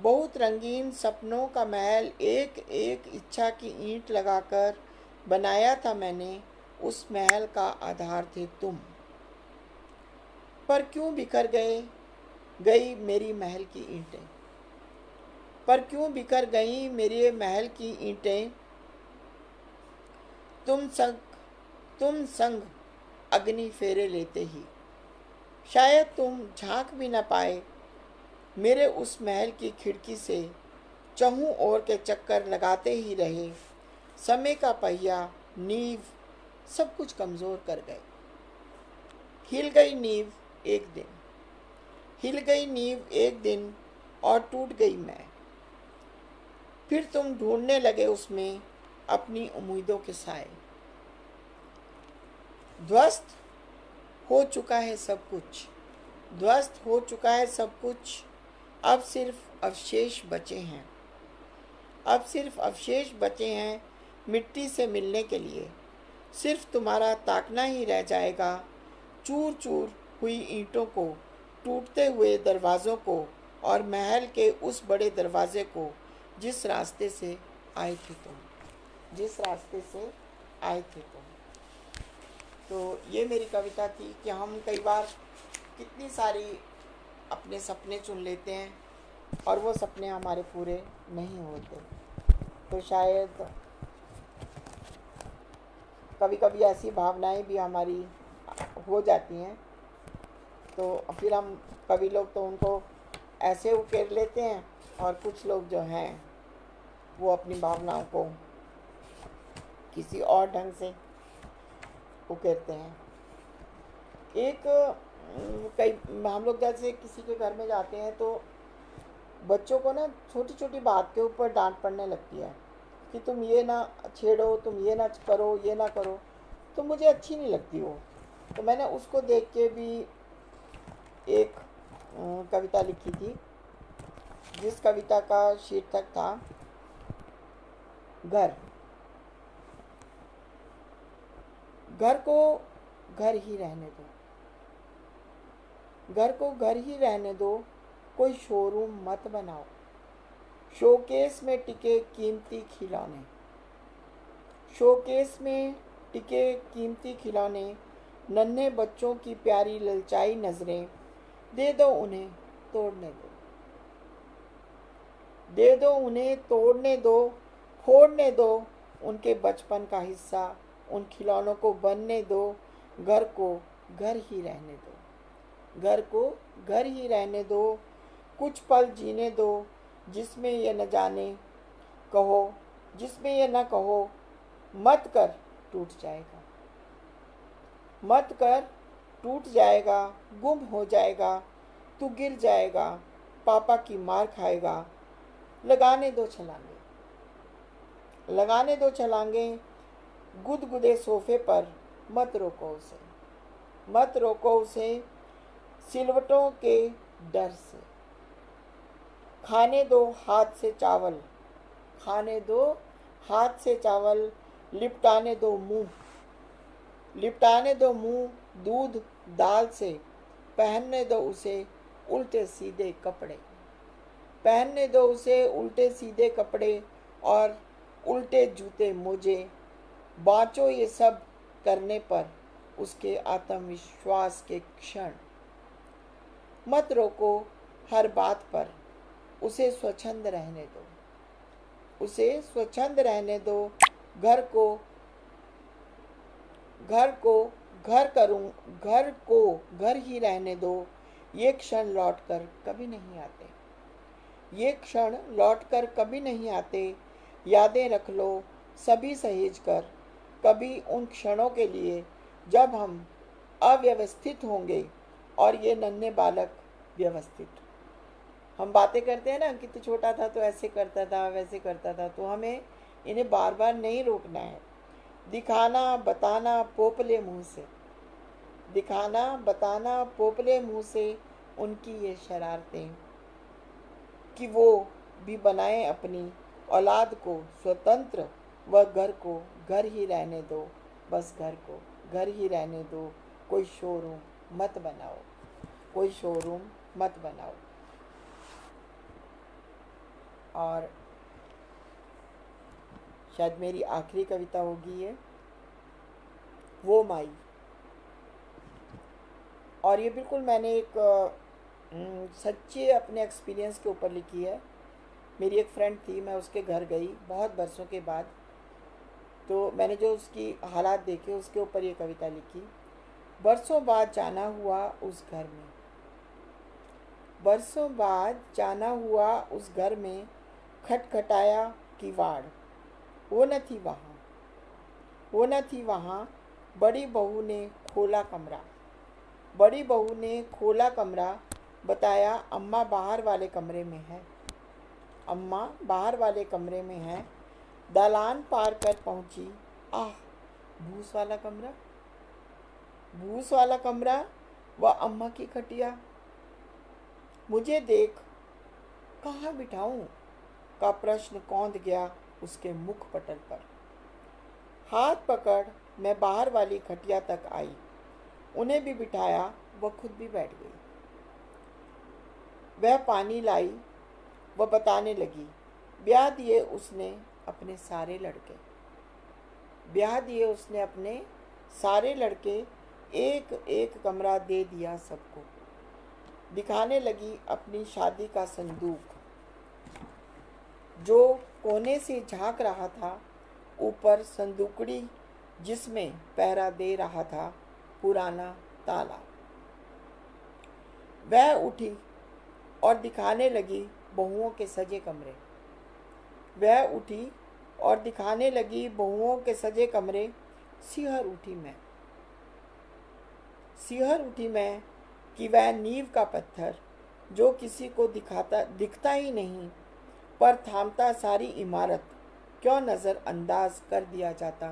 बहुत रंगीन सपनों का महल एक एक इच्छा की ईंट लगाकर बनाया था मैंने, उस महल का आधार थे तुम। पर क्यों बिखर गए? गई मेरी महल की ईंटें। पर क्यों बिखर गई मेरे महल की ईंटें? तुम संग तुम संग अग्नि फेरे लेते ही। शायद तुम झाँक भी न पाए मेरे उस महल की खिड़की से चहू ओर के चक्कर लगाते ही रहे। समय का पहिया, नींव, सब कुछ कमज़ोर कर गए। हिल गई नींव एक दिन। हिल गई नींव एक दिन और टूट गई मैं। फिर तुम ढूँढने लगे उसमें अपनी उम्मीदों के साए ध्वस्त हो चुका है सब कुछ। ध्वस्त हो चुका है सब कुछ। अब सिर्फ़ अवशेष बचे हैं। अब सिर्फ़ अवशेष बचे हैं मिट्टी से मिलने के लिए। सिर्फ़ तुम्हारा ताकना ही रह जाएगा। चूर चूर हुई ईंटों को, टूटते हुए दरवाज़ों को और महल के उस बड़े दरवाजे को जिस रास्ते से आए थे तुम। जिस रास्ते से आए थे तुम। तो ये मेरी कविता थी कि हम कई बार कितनी सारी अपने सपने चुन लेते हैं और वो सपने हमारे पूरे नहीं होते। तो शायद कभी कभी ऐसी भावनाएँ भी हमारी हो जाती हैं। तो फिर हम कभी लोग तो उनको ऐसे उकेर लेते हैं और कुछ लोग जो हैं, वो अपनी भावनाओं को किसी और ढंग से उकेरते हैं। एक कई, हम लोग जैसे किसी के घर में जाते हैं तो बच्चों को ना छोटी छोटी बात के ऊपर डांट पड़ने लगती है कि तुम ये ना छेड़ो, तुम ये ना करो, ये ना करो। तो मुझे अच्छी नहीं लगती वो। तो मैंने उसको देख के भी एक कविता लिखी थी, जिस कविता का शीर्षक था, घर। घर को घर ही रहने दो। घर को घर ही रहने दो, कोई शोरूम मत बनाओ। शोकेस में टिके कीमती खिलौने। शोकेस में टिके कीमती खिलौने, नन्हे बच्चों की प्यारी ललचाई नज़रें, दे दो उन्हें, तोड़ने दो। दे दो उन्हें, तोड़ने दो, फोड़ने दो, उनके बचपन का हिस्सा, उन खिलौनों को बनने दो, घर को घर ही रहने दो। घर को घर ही रहने दो, कुछ पल जीने दो, जिसमें यह न जाने, कहो, जिसमें यह न कहो, मत कर, टूट जाएगा। मत कर, टूट जाएगा, गुम हो जाएगा, तू गिर जाएगा, पापा की मार खाएगा। लगाने दो छलांगे। लगाने दो छलांगे, गुदगुदे सोफे पर मत रोको उसे। मत रोको उसे सिलवटों के डर से। खाने दो हाथ से चावल। खाने दो हाथ से चावल। लिपटाने दो मुँह। लिपटाने दो मुँह दूध दाल से। पहनने दो उसे उल्टे सीधे कपड़े। पहनने दो उसे उल्टे सीधे कपड़े और उल्टे जूते मोजे। बाँचो ये सब करने पर उसके आत्मविश्वास के क्षण। मत रोको हर बात पर। उसे स्वच्छंद रहने दो। उसे स्वच्छंद रहने दो। घर को घर को, घर करूँ, घर को, घर ही रहने दो। ये क्षण लौट कर कभी नहीं आते। ये क्षण लौट कर कभी नहीं आते। यादें रख लो, सभी सहेज कर। कभी उन क्षणों के लिए जब हम अव्यवस्थित होंगे और ये नन्हे बालक व्यवस्थित। हम बातें करते हैं ना कि तो छोटा था तो ऐसे करता था, वैसे करता था तो हमें इन्हें बार बार नहीं रोकना है। दिखाना, बताना, पोपले मुँह से। दिखाना, बताना, पोपले मुँह से उनकी ये शरारतें कि वो भी बनाए अपनी औलाद को स्वतंत्र व घर को घर ही रहने दो, बस घर को घर ही रहने दो, कोई शोरूम मत बनाओ। कोई शोरूम मत बनाओ। और शायद मेरी आखिरी कविता होगी ये। वो माई। और ये बिल्कुल मैंने एक सच्चे अपने एक्सपीरियंस के ऊपर लिखी है। मेरी एक फ्रेंड थी, मैं उसके घर गई बहुत बरसों के बाद। तो मैंने जो उसकी हालात देखे, उसके ऊपर ये कविता लिखी। बरसों बाद जाना हुआ उस घर में। बरसों बाद जाना हुआ उस घर में खटखटाया किवाड़ वो न थी वहाँ। वो न थी वहाँ। बड़ी बहू ने खोला कमरा। बड़ी बहू ने खोला कमरा, बताया, अम्मा बाहर वाले कमरे में है। अम्मा बाहर वाले कमरे में है। दालान पार कर पहुँची। आह, भूस वाला कमरा? भूस वाला कमरा? व अम्मा की खटिया। मुझे देख, कहाँ बिठाऊं? का प्रश्न कौंध गया उसके मुख पटल पर। हाथ पकड़ मैं बाहर वाली खटिया तक आई। उन्हें भी बिठाया, वह खुद भी बैठ गई। वह पानी लाई, वह बताने लगी, ब्याह दिए उसने अपने सारे लड़के। ब्याह दिए उसने अपने सारे लड़के एक एक कमरा दे दिया सबको। दिखाने लगी अपनी शादी का संदूक। जो कोने से झाँक रहा था, ऊपर संदूकड़ी जिसमें पहरा दे रहा था, पुराना ताला। वह उठी और दिखाने लगी बहुओं के सजे कमरे। वह उठी और दिखाने लगी बहुओं के सजे कमरे, सिहर उठी मैं। सिहर उठी मैं कि वह नींव का पत्थर, जो किसी को दिखाता, दिखता ही नहीं, पर थामता सारी इमारत, क्यों नज़रअंदाज कर दिया जाता?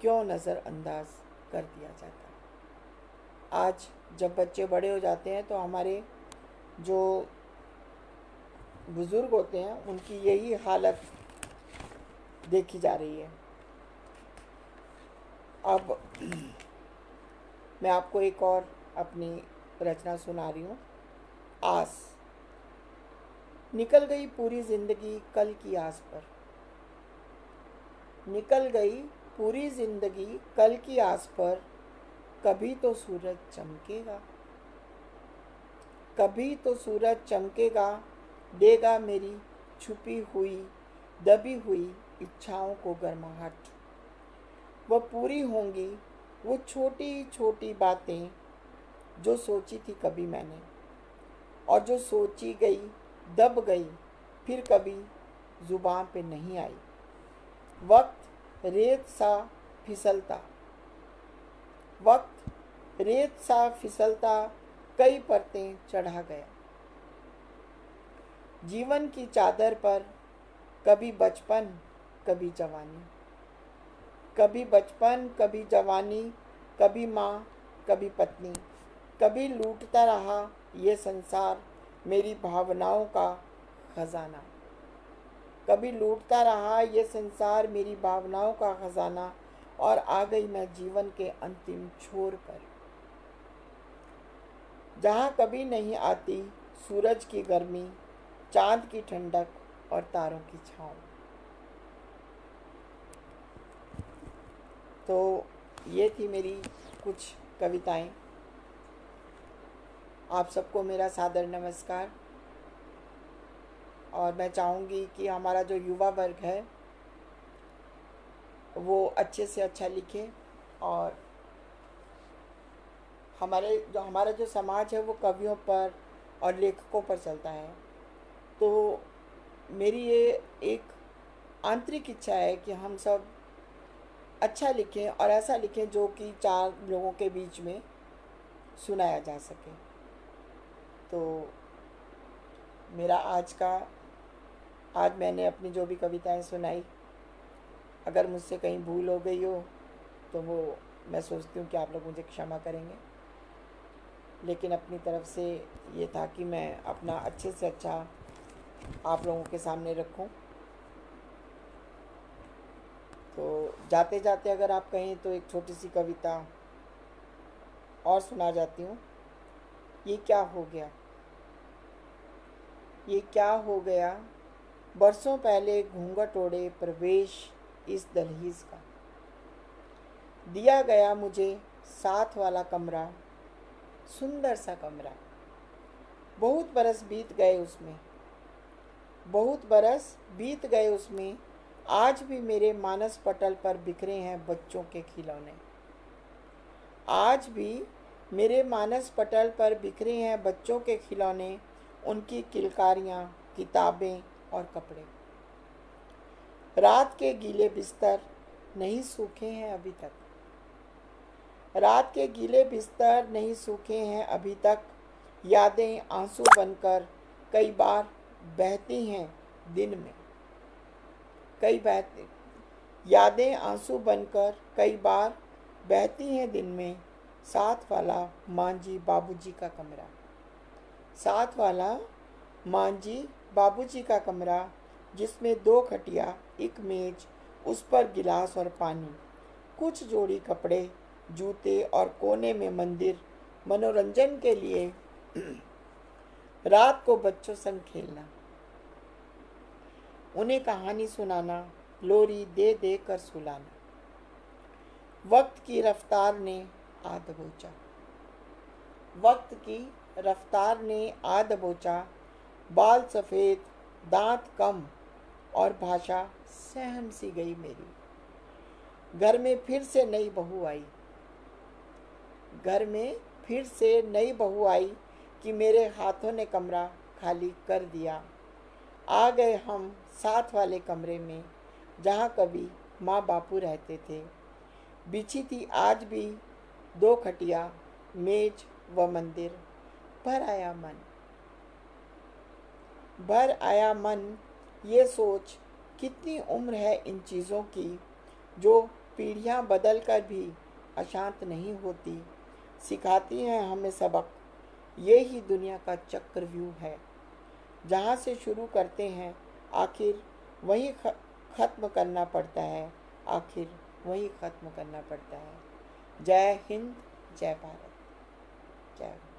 क्यों नज़रअंदाज कर दिया जाता? आज जब बच्चे बड़े हो जाते हैं तो हमारे जो बुज़ुर्ग होते हैं, उनकी यही हालत देखी जा रही है। अब मैं आपको एक और अपनी रचना सुना रही हूँ। आस। निकल गई पूरी ज़िंदगी कल की आस पर। निकल गई पूरी ज़िंदगी कल की आस पर, कभी तो सूरज चमकेगा। कभी तो सूरज चमकेगा, देगा मेरी छुपी हुई, दबी हुई इच्छाओं को गर्माहट। वह पूरी होंगी, वो छोटी छोटी बातें जो सोची थी कभी मैंने। और जो सोची गई, दब गई, फिर कभी ज़ुबान पे नहीं आई। वक्त रेत सा फिसलता। वक्त रेत सा फिसलता, कई परतें चढ़ा गया। जीवन की चादर पर कभी बचपन, कभी जवानी। कभी बचपन, कभी जवानी, कभी माँ, कभी पत्नी। कभी लूटता रहा ये संसार, मेरी भावनाओं का खजाना। कभी लूटता रहा ये संसार, मेरी भावनाओं का खजाना, और आ गई मैं जीवन के अंतिम छोर पर। जहाँ कभी नहीं आती सूरज की गर्मी, चाँद की ठंडक और तारों की छाँव। तो ये थी मेरी कुछ कविताएँ। आप सबको मेरा सादर नमस्कार। और मैं चाहूँगी कि हमारा जो युवा वर्ग है, वो अच्छे से अच्छा लिखे और हमारे, जो हमारा जो समाज है, वो कवियों पर और लेखकों पर चलता है। तो मेरी ये एक आंतरिक इच्छा है कि हम सब अच्छा लिखें और ऐसा लिखें जो कि चार लोगों के बीच में सुनाया जा सके। तो मेरा आज का, आज मैंने अपनी जो भी कविताएँ सुनाई, अगर मुझसे कहीं भूल हो गई हो तो वो मैं सोचती हूँ कि आप लोग मुझे क्षमा करेंगे। लेकिन अपनी तरफ़ से ये था कि मैं अपना अच्छे से अच्छा आप लोगों के सामने रखूँ। तो जाते जाते अगर आप कहें तो एक छोटी सी कविता और सुना जाती हूँ। ये क्या हो गया? ये क्या हो गया? बरसों पहले घूंघट ओढ़े प्रवेश इस दलहीज का। दिया गया मुझे साथ वाला कमरा, सुंदर सा कमरा। बहुत बरस बीत गए उसमें। बहुत बरस बीत गए उसमें। आज भी मेरे मानस पटल पर बिखरे हैं बच्चों के खिलौने। आज भी मेरे मानस पटल पर बिखरे हैं बच्चों के खिलौने। उनकी किलकारियाँ, किताबें और कपड़े। रात के गीले बिस्तर नहीं सूखे हैं अभी तक। रात के गीले बिस्तर नहीं सूखे हैं अभी तक। यादें आँसू बनकर कई बार बहती हैं दिन में। कई बहती, यादें आँसू बनकर कई बार बहती हैं दिन में। साथ वाला मांझी बाबूजी का कमरा। साथ वाला मांझी बाबूजी का कमरा, जिसमें दो खटिया, एक मेज, उस पर गिलास और पानी, कुछ जोड़ी कपड़े, जूते और कोने में मंदिर, मनोरंजन के लिए <clears throat> रात को बच्चों संग खेलना। उन्हें कहानी सुनाना, लोरी दे दे कर सुलाना। वक्त की रफ्तार ने आद बोचा वक्त की रफ्तार ने आद बोचा बाल सफ़ेद, दांत कम और भाषा सहम सी गई मेरी। घर में फिर से नई बहू आई। घर में फिर से नई बहू आई कि मेरे हाथों ने कमरा खाली कर दिया। आ गए हम साथ वाले कमरे में, जहाँ कभी माँ बापू रहते थे। बिछी थी आज भी दो खटिया, मेज व मंदिर। भर आया मन। भर आया मन, ये सोच कितनी उम्र है इन चीज़ों की, जो पीढ़ियाँ बदल कर भी अशांत नहीं होती। सिखाती हैं हमें सबक। ये ही दुनिया का चक्रव्यूह है। जहाँ से शुरू करते हैं, आखिर वही ख़त्म करना पड़ता है। आखिर वही ख़त्म करना पड़ता है। जय हिंद, जय भारत। जय।